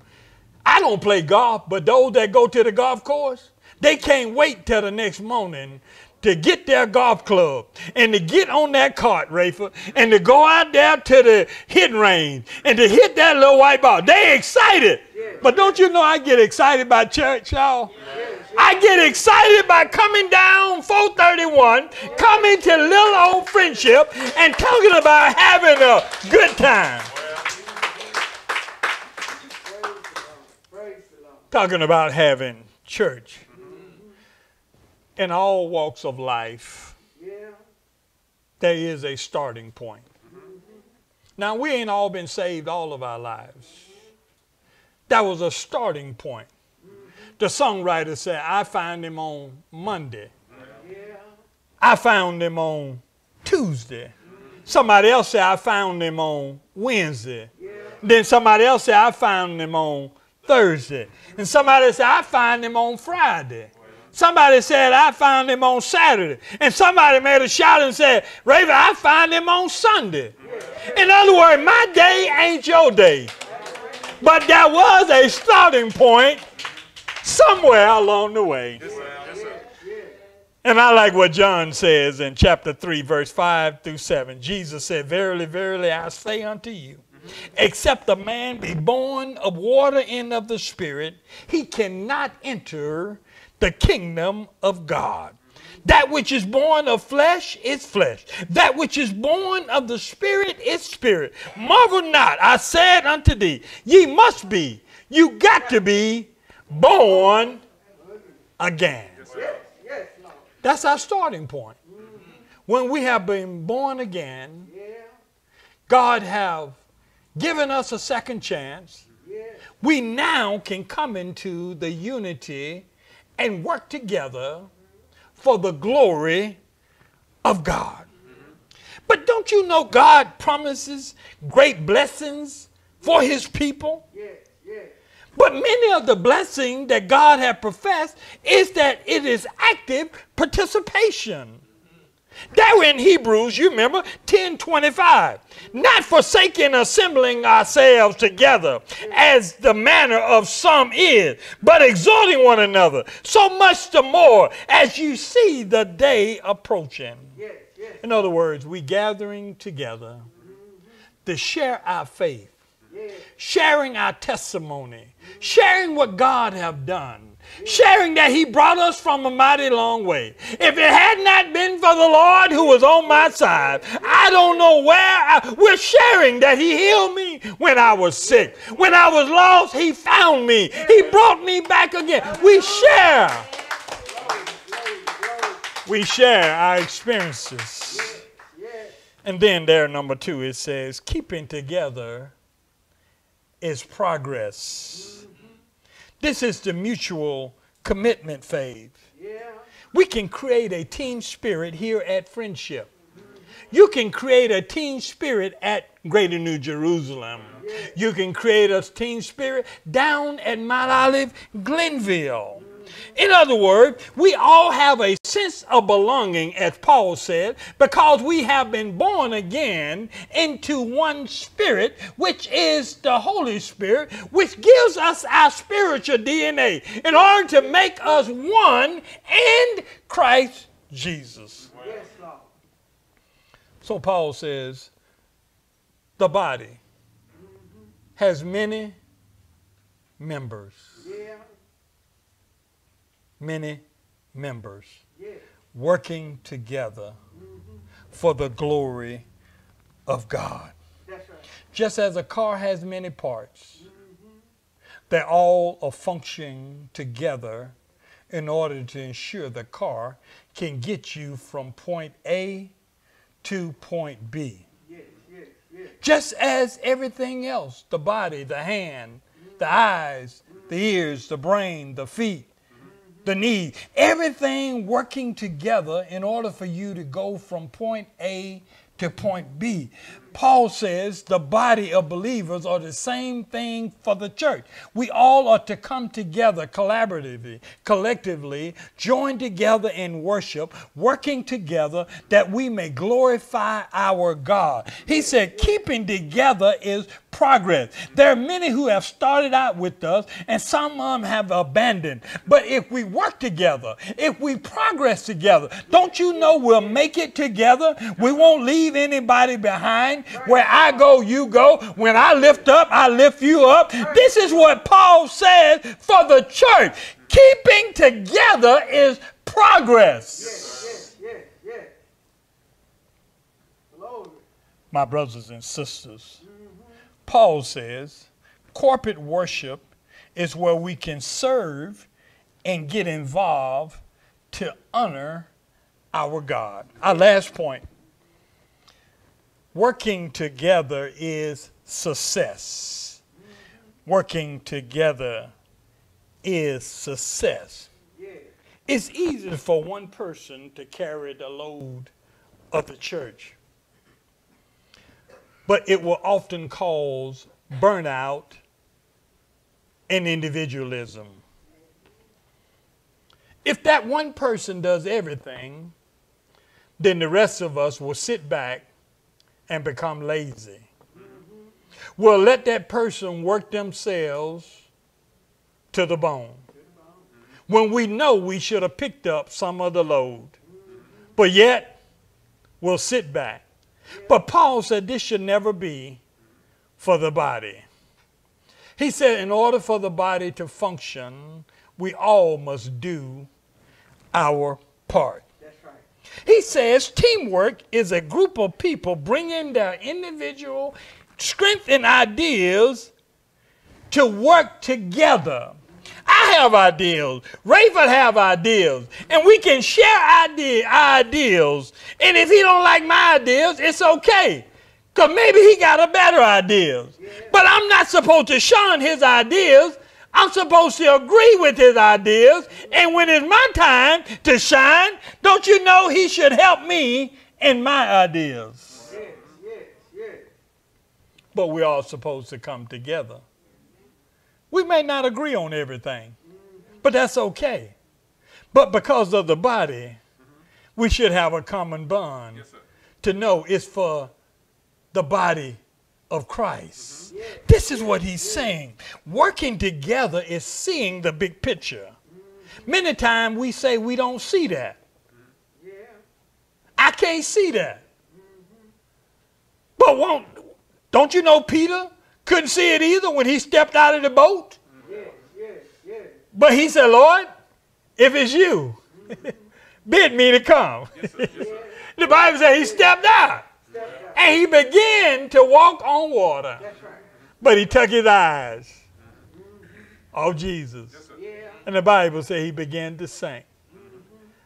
I don't play golf, but those that go to the golf course, they can't wait till the next morning to get their golf club and to get on that cart, Rayford, and to go out there to the hitting range and to hit that little white ball. They excited. But don't you know I get excited by church, y'all? I get excited by coming down 431, coming to little old friendship, and talking about having a good time. Praise the Lord. Praise the Lord. Talking about having church. In all walks of life, Yeah. there is a starting point. Mm-hmm. Now, we ain't all been saved all of our lives. That was a starting point. Mm-hmm. The songwriter said, I found him on Monday. Yeah. I found him on Tuesday. Mm-hmm. Somebody else said, I found him on Wednesday. Then somebody else said, I found him on Thursday. And somebody said, I found him on Friday. Somebody said, I found him on Saturday. And somebody made a shout and said, Raven, I found him on Sunday. In other words, my day ain't your day. But there was a starting point somewhere along the way. And I like what John says in chapter 3, verse 5 through 7. Jesus said, Verily, verily, I say unto you, Except a man be born of water and of the Spirit, he cannot enter the kingdom of God. That which is born of flesh is flesh. That which is born of the Spirit is spirit. Marvel not, I said unto thee, ye must be, you got to be born again. That's our starting point. When we have been born again, God have given us a second chance. We now can come into the unity and work together for the glory of God. But don't you know God promises great blessings for his people? But many of the blessing that God has professed is that it is active participation. There in Hebrews, you remember, 1025. Not forsaking assembling ourselves together as the manner of some is, but exhorting one another, so much the more as you see the day approaching. Yes, yes. In other words, we gathering together to share our faith, sharing our testimony, sharing what God have done, sharing that he brought us from a mighty long way. If it had not been for the Lord who was on my side, I don't know where I, we're sharing that he healed me when I was sick. When I was lost, he found me. He brought me back again. We share. We share our experiences. And then there, number two, it says, keeping together is progress. This is the mutual commitment phase. Yeah. We can create a team spirit here at Friendship. You can create a team spirit at Greater New Jerusalem. You can create a team spirit down at Mount Olive, Glenville. In other words, we all have a sense of belonging, as Paul said, because we have been born again into one spirit, which is the Holy Spirit, which gives us our spiritual DNA in order to make us one in Christ Jesus. Yes, Lord. So Paul says, the body has many members. Yeah, Many members. Working together for the glory of God. Right. Just as a car has many parts, they all are functioning together in order to ensure the car can get you from point A to point B. Yes, yes, yes. Just as everything else the body, the hand, the eyes, the ears, the brain, the feet, the need, everything working together in order for you to go from point A to point B. Paul says the body of believers are the same thing for the church. We all are to come together collaboratively, collectively, join together in worship, working together that we may glorify our God. He said, keeping together is progress. There are many who have started out with us, and some of them have abandoned. But if we work together, if we progress together, don't you know we'll make it together? We won't leave anybody behind. Where I go, you go. When I lift up, I lift you up. This is what Paul says for the church. Keeping together is progress. Yes, yes, yes. Glory. My brothers and sisters, mm. Paul says corporate worship is where we can serve and get involved to honor our God. Our last point working together is success. Working together is success. It's easy for one person to carry the load of the church, but it will often cause burnout and individualism. If that one person does everything, then the rest of us will sit back and become lazy. We'll let that person work themselves to the bone when we know we should have picked up some of the load. But yet, we'll sit back. But Paul said this should never be for the body. He said, in order for the body to function, we all must do our part. That's right. He says teamwork is a group of people bringing their individual strength and ideas to work together. I have ideals. Rayford have ideas. And we can share idea, ideals. And if he don't like my ideas, it's okay. Because maybe he got a better ideas. But I'm not supposed to shun his ideas. I'm supposed to agree with his ideas. And when it's my time to shine, don't you know he should help me in my ideas? Yes, yes, yes. But we're all supposed to come together. We may not agree on everything, but that's okay. But because of the body, we should have a common bond Yes, to know it's for the body of Christ. This is what he's saying. Working together is seeing the big picture. Many times we say we don't see that. Yeah. I can't see that. But won't, don't you know Peter couldn't see it either when he stepped out of the boat? Yes, yes, yes. But he said, Lord, if it's you, bid me to come. Yes, sir. Yes, sir. the Bible says he stepped out Step and he began to walk on water. Right. But he took his eyes off Jesus. Yes, sir. Yeah. And the Bible says he began to sink.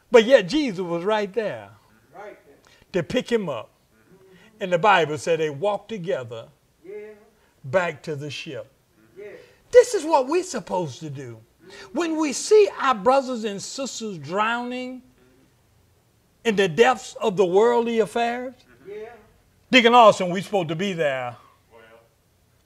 But yet Jesus was right there Right to pick him up. And the Bible said they walked together Yeah. Back to the ship. This is what we're supposed to do. When we see our brothers and sisters drowning in the depths of the worldly affairs, Yeah. Deacon Austin, we're supposed to be there Well,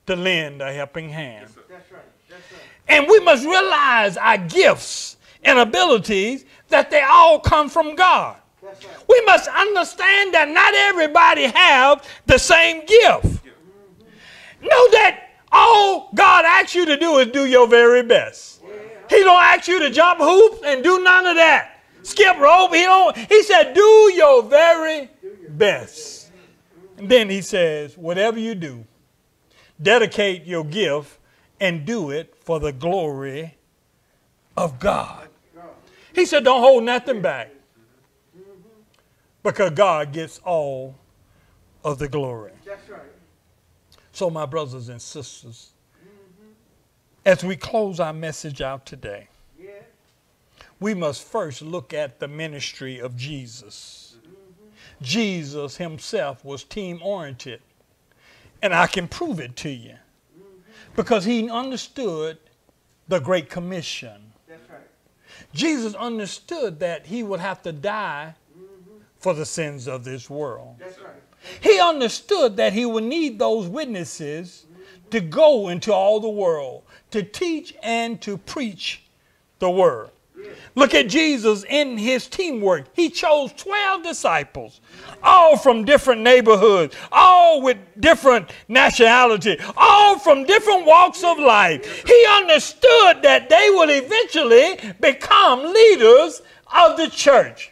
to lend a helping hand. yes. That's right. That's right. And we must realize our gifts and abilities that they all come from God. That's right. We must understand that not everybody have the same gift. Know that all God asks you to do is do your very best. He don't ask you to jump hoops and do none of that. Skip rope. He don't. He said, do your very best. And then he says, whatever you do, dedicate your gift and do it for the glory of God. He said, don't hold nothing back because God gets all of the glory. That's right. So, my brothers and sisters, as we close our message out today, Yeah. we must first look at the ministry of Jesus. Jesus himself was team oriented, and I can prove it to you because he understood the Great Commission. That's right. Jesus understood that he would have to die for the sins of this world. That's right. He understood that he would need those witnesses to go into all the world, to teach and to preach the word. Look at Jesus in his teamwork. He chose 12 disciples, all from different neighborhoods, all with different nationality, all from different walks of life. He understood that they would eventually become leaders of the church.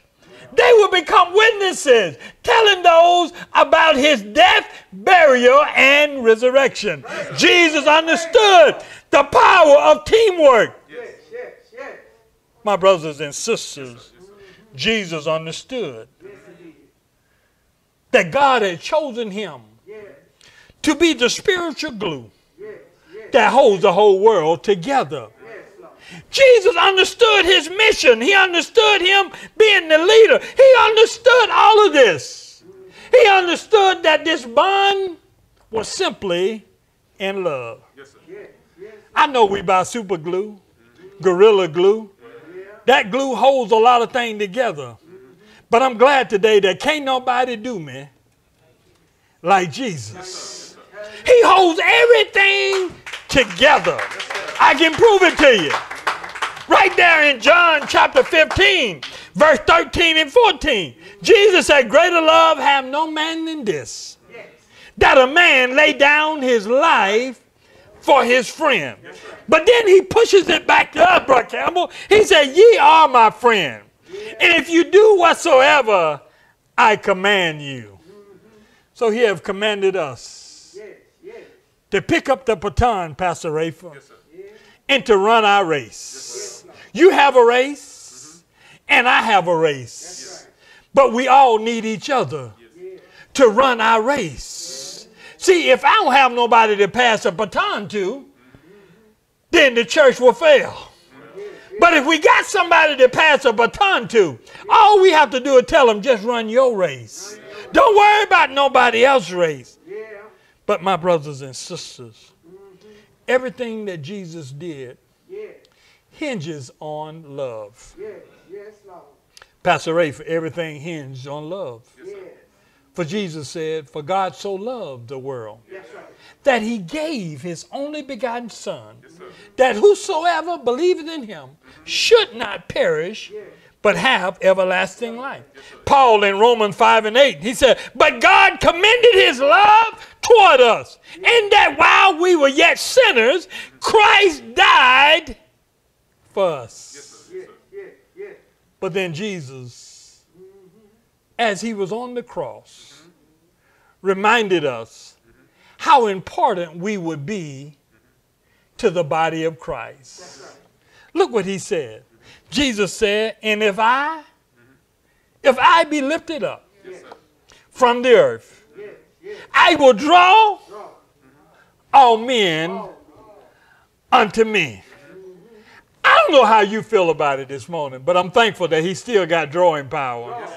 They would become witnesses, telling those about his death, burial, and resurrection. Jesus understood the power of teamwork. Yes, yes, yes. My brothers and sisters, Jesus understood that God had chosen him to be the spiritual glue that holds the whole world together. Yes. Jesus understood his mission. He understood him being the leader. He understood all of this. He understood that this bond was simply in love. Yes, sir. Yes, yes, I know we buy super glue, gorilla glue. That glue holds a lot of things together. But I'm glad today that can't nobody do me like Jesus. He holds everything together. I can prove it to you. Right there in John chapter 15, verse 13 and 14. Jesus said, Greater love have no man than this, that a man lay down his life for his friend. But then he pushes it back to us, Brother Campbell. He said, Ye are my friend. And if you do whatsoever I command you. So he have commanded us Yes, yes. to pick up the baton, Pastor Rayford, Yes, and to run our race. You have a race, and I have a race. But we all need each other to run our race. See, if I don't have nobody to pass a baton to, then the church will fail. But if we got somebody to pass a baton to, all we have to do is tell them just run your race. Don't worry about nobody else's race. Yeah. But my brothers and sisters, everything that Jesus did. Hinges on love. Yes. Yes, Lord. Pastor Rayford, everything hinged on love. Yes. For Jesus said, For God so loved the world right. that he gave his only begotten Son, Yes, that whosoever believeth in him should not perish, but have everlasting life. Paul in Romans 5 and 8, he said, But God commended his love toward us, in that while we were yet sinners, Christ died for us. Yes, sir. Yes, sir. Yeah. Yeah. But then Jesus, as he was on the cross, reminded us how important we would be to the body of Christ. Look what he said. Jesus said, And if I, if I be lifted up Yes, from the earth, Yeah. Yeah. I will draw Draw. all men unto me. I don't know how you feel about it this morning, but I'm thankful that he still got drawing power.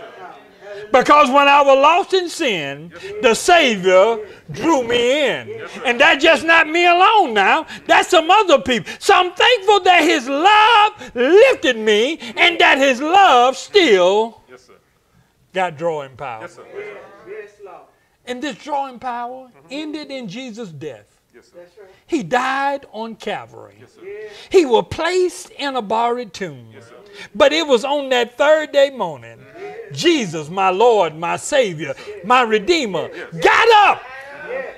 Because when I was lost in sin, the Savior drew me in. And that's just not me alone now. That's some other people. So I'm thankful that his love lifted me and that his love still Yes, sir. got drawing power. Yes, sir. And this drawing power mm-hmm. ended in Jesus' death. Yes, sir. That's right. He died on Calvary. Yes, sir. Yeah. He was placed in a borrowed tomb. Yes, sir. But it was on that third day morning, Jesus, my Lord, my Savior, my Redeemer, got up Yes.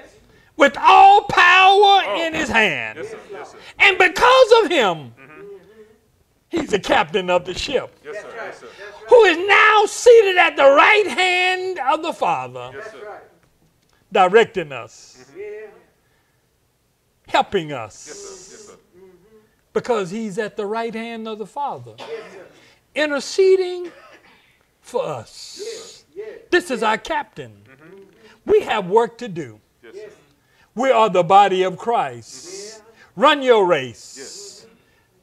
with all power oh. in his hand. Yes, sir. Yes, sir. And because of him, mm-hmm. he's the captain of the ship, Yes, sir. Yes, sir. who is now seated at the right hand of the Father, Yes, sir. directing us, mm-hmm. Yeah. Helping Yes, us, sir. Yes, sir. Mm-hmm. because he's at the right hand of the Father, Yes, interceding for us. Yeah. This is our captain. Mm-hmm. We have work to do. Yes, sir. We are the body of Christ. Mm-hmm. Run your race. Yes.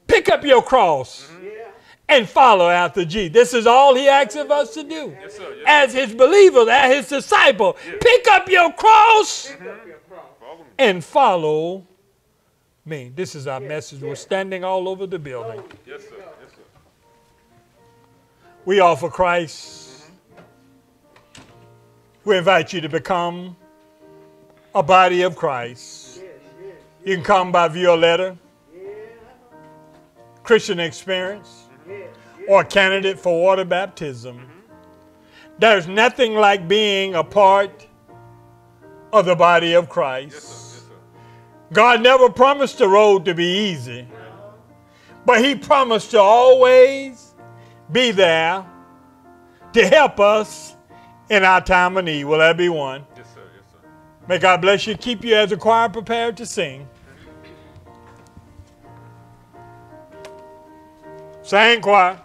Pick up your cross Yeah. and follow after Jesus. This is all he asks of us to do. Yes, sir. Yes, As his believers, as his disciple, pick up your cross Pick up your cross. Follow me. and follow me. This is our message. We're standing all over the building. Oh. Yes, sir. Yes, sir. We offer Christ. Mm-hmm. We invite you to become a body of Christ. Yes. Yes. You can come by Violetta, Yeah. Christian Experience, Yes. or a candidate for water baptism. Mm-hmm. There's nothing like being a part of the body of Yes, Christ. Sir. Yes, sir. God never promised the road to be easy, but He promised to always be there to help us in our time of need. Will that be one? Yes, sir. Yes, sir. May God bless you, keep you as a choir prepared to sing. Sing choir.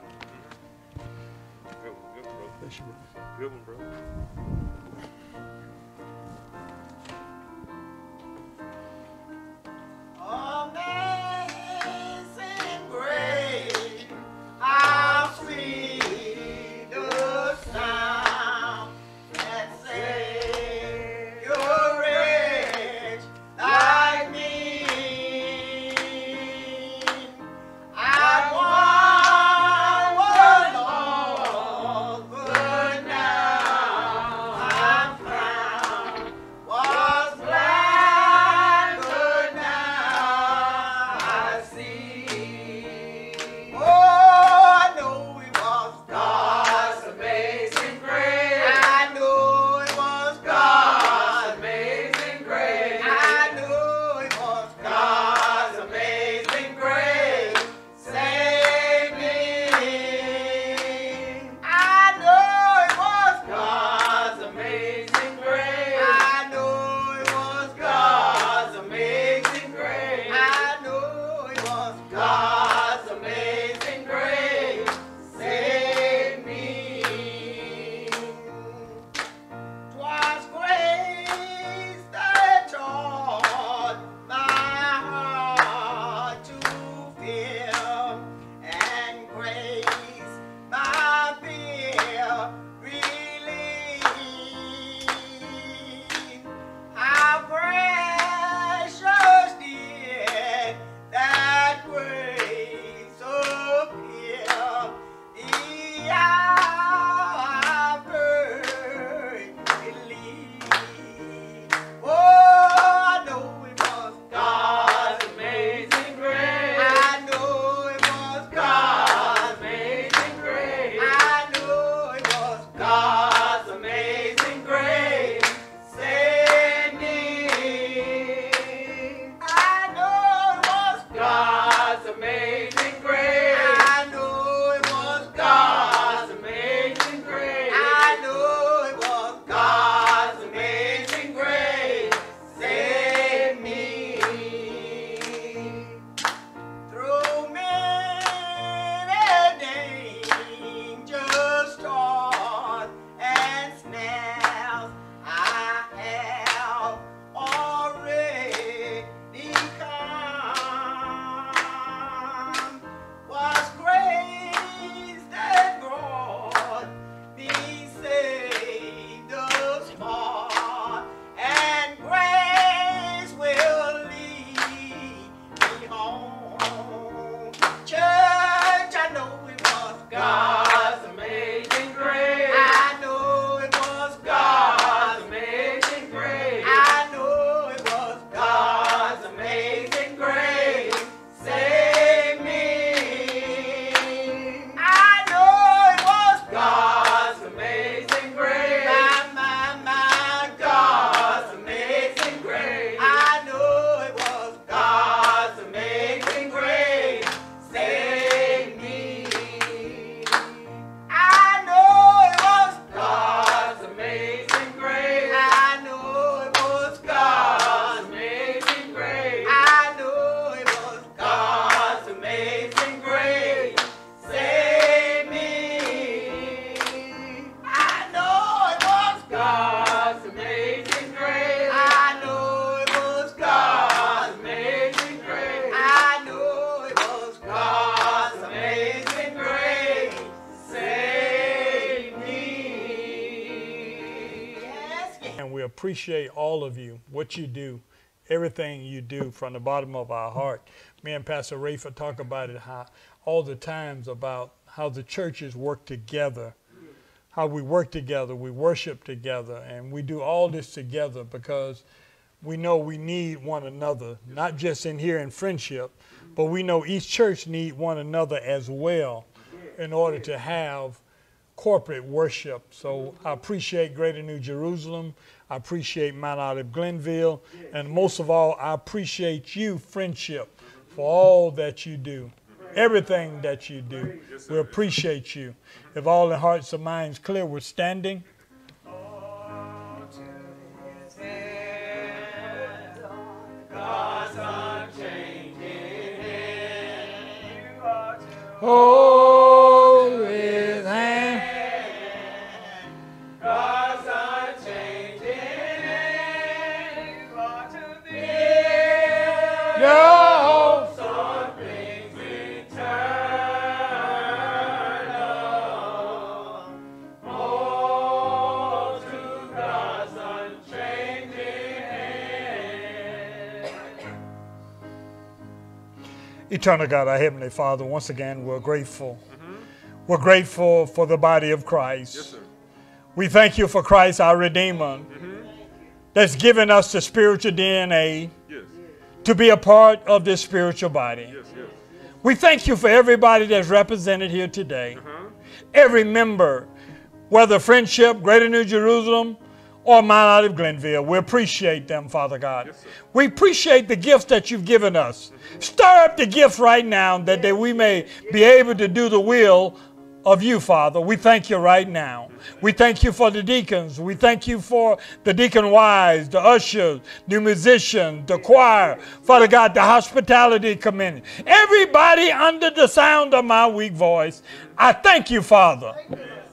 What you do, everything you do from the bottom of our heart. Me and Pastor Rayford talk about it how, all the times about how the churches work together, how we work together, we worship together, and we do all this together because we know we need one another, not just in here in friendship, but we know each church need one another as well in order to have corporate worship. So I appreciate Greater New Jerusalem. I appreciate Mount Olive Glenville. And most of all, I appreciate you, friendship, for all that you do, everything that you do. We appreciate you. If all the hearts and minds clear, we're standing. God's Eternal God, our Heavenly Father, once again, we're grateful. We're grateful for the body of Christ. Yes, sir. We thank you for Christ, our Redeemer, that's given us the spiritual DNA Yes. to be a part of this spiritual body. Yes, yes. We thank you for everybody that's represented here today. Uh-huh. Every member, whether Friendship, Greater New Jerusalem, Oh, or Mount Olive Glenville, we appreciate them, Father God. Yes, we appreciate the gifts that you've given us. Stir up the gifts right now that, that we may be able to do the will of you, Father. We thank you right now. We thank you for the deacons. We thank you for the deacon wives, the ushers, the musicians, the choir, Father God, the hospitality committee. Everybody under the sound of my weak voice, I thank you, Father,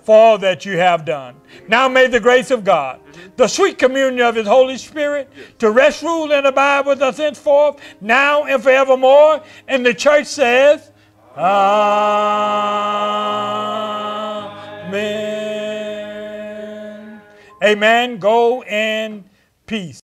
for all that you have done. Now may the grace of God, mm-hmm. the sweet communion of his Holy Spirit, to rest, rule, and abide with us henceforth, now and forevermore. And the church says, Amen. Amen. Go in peace.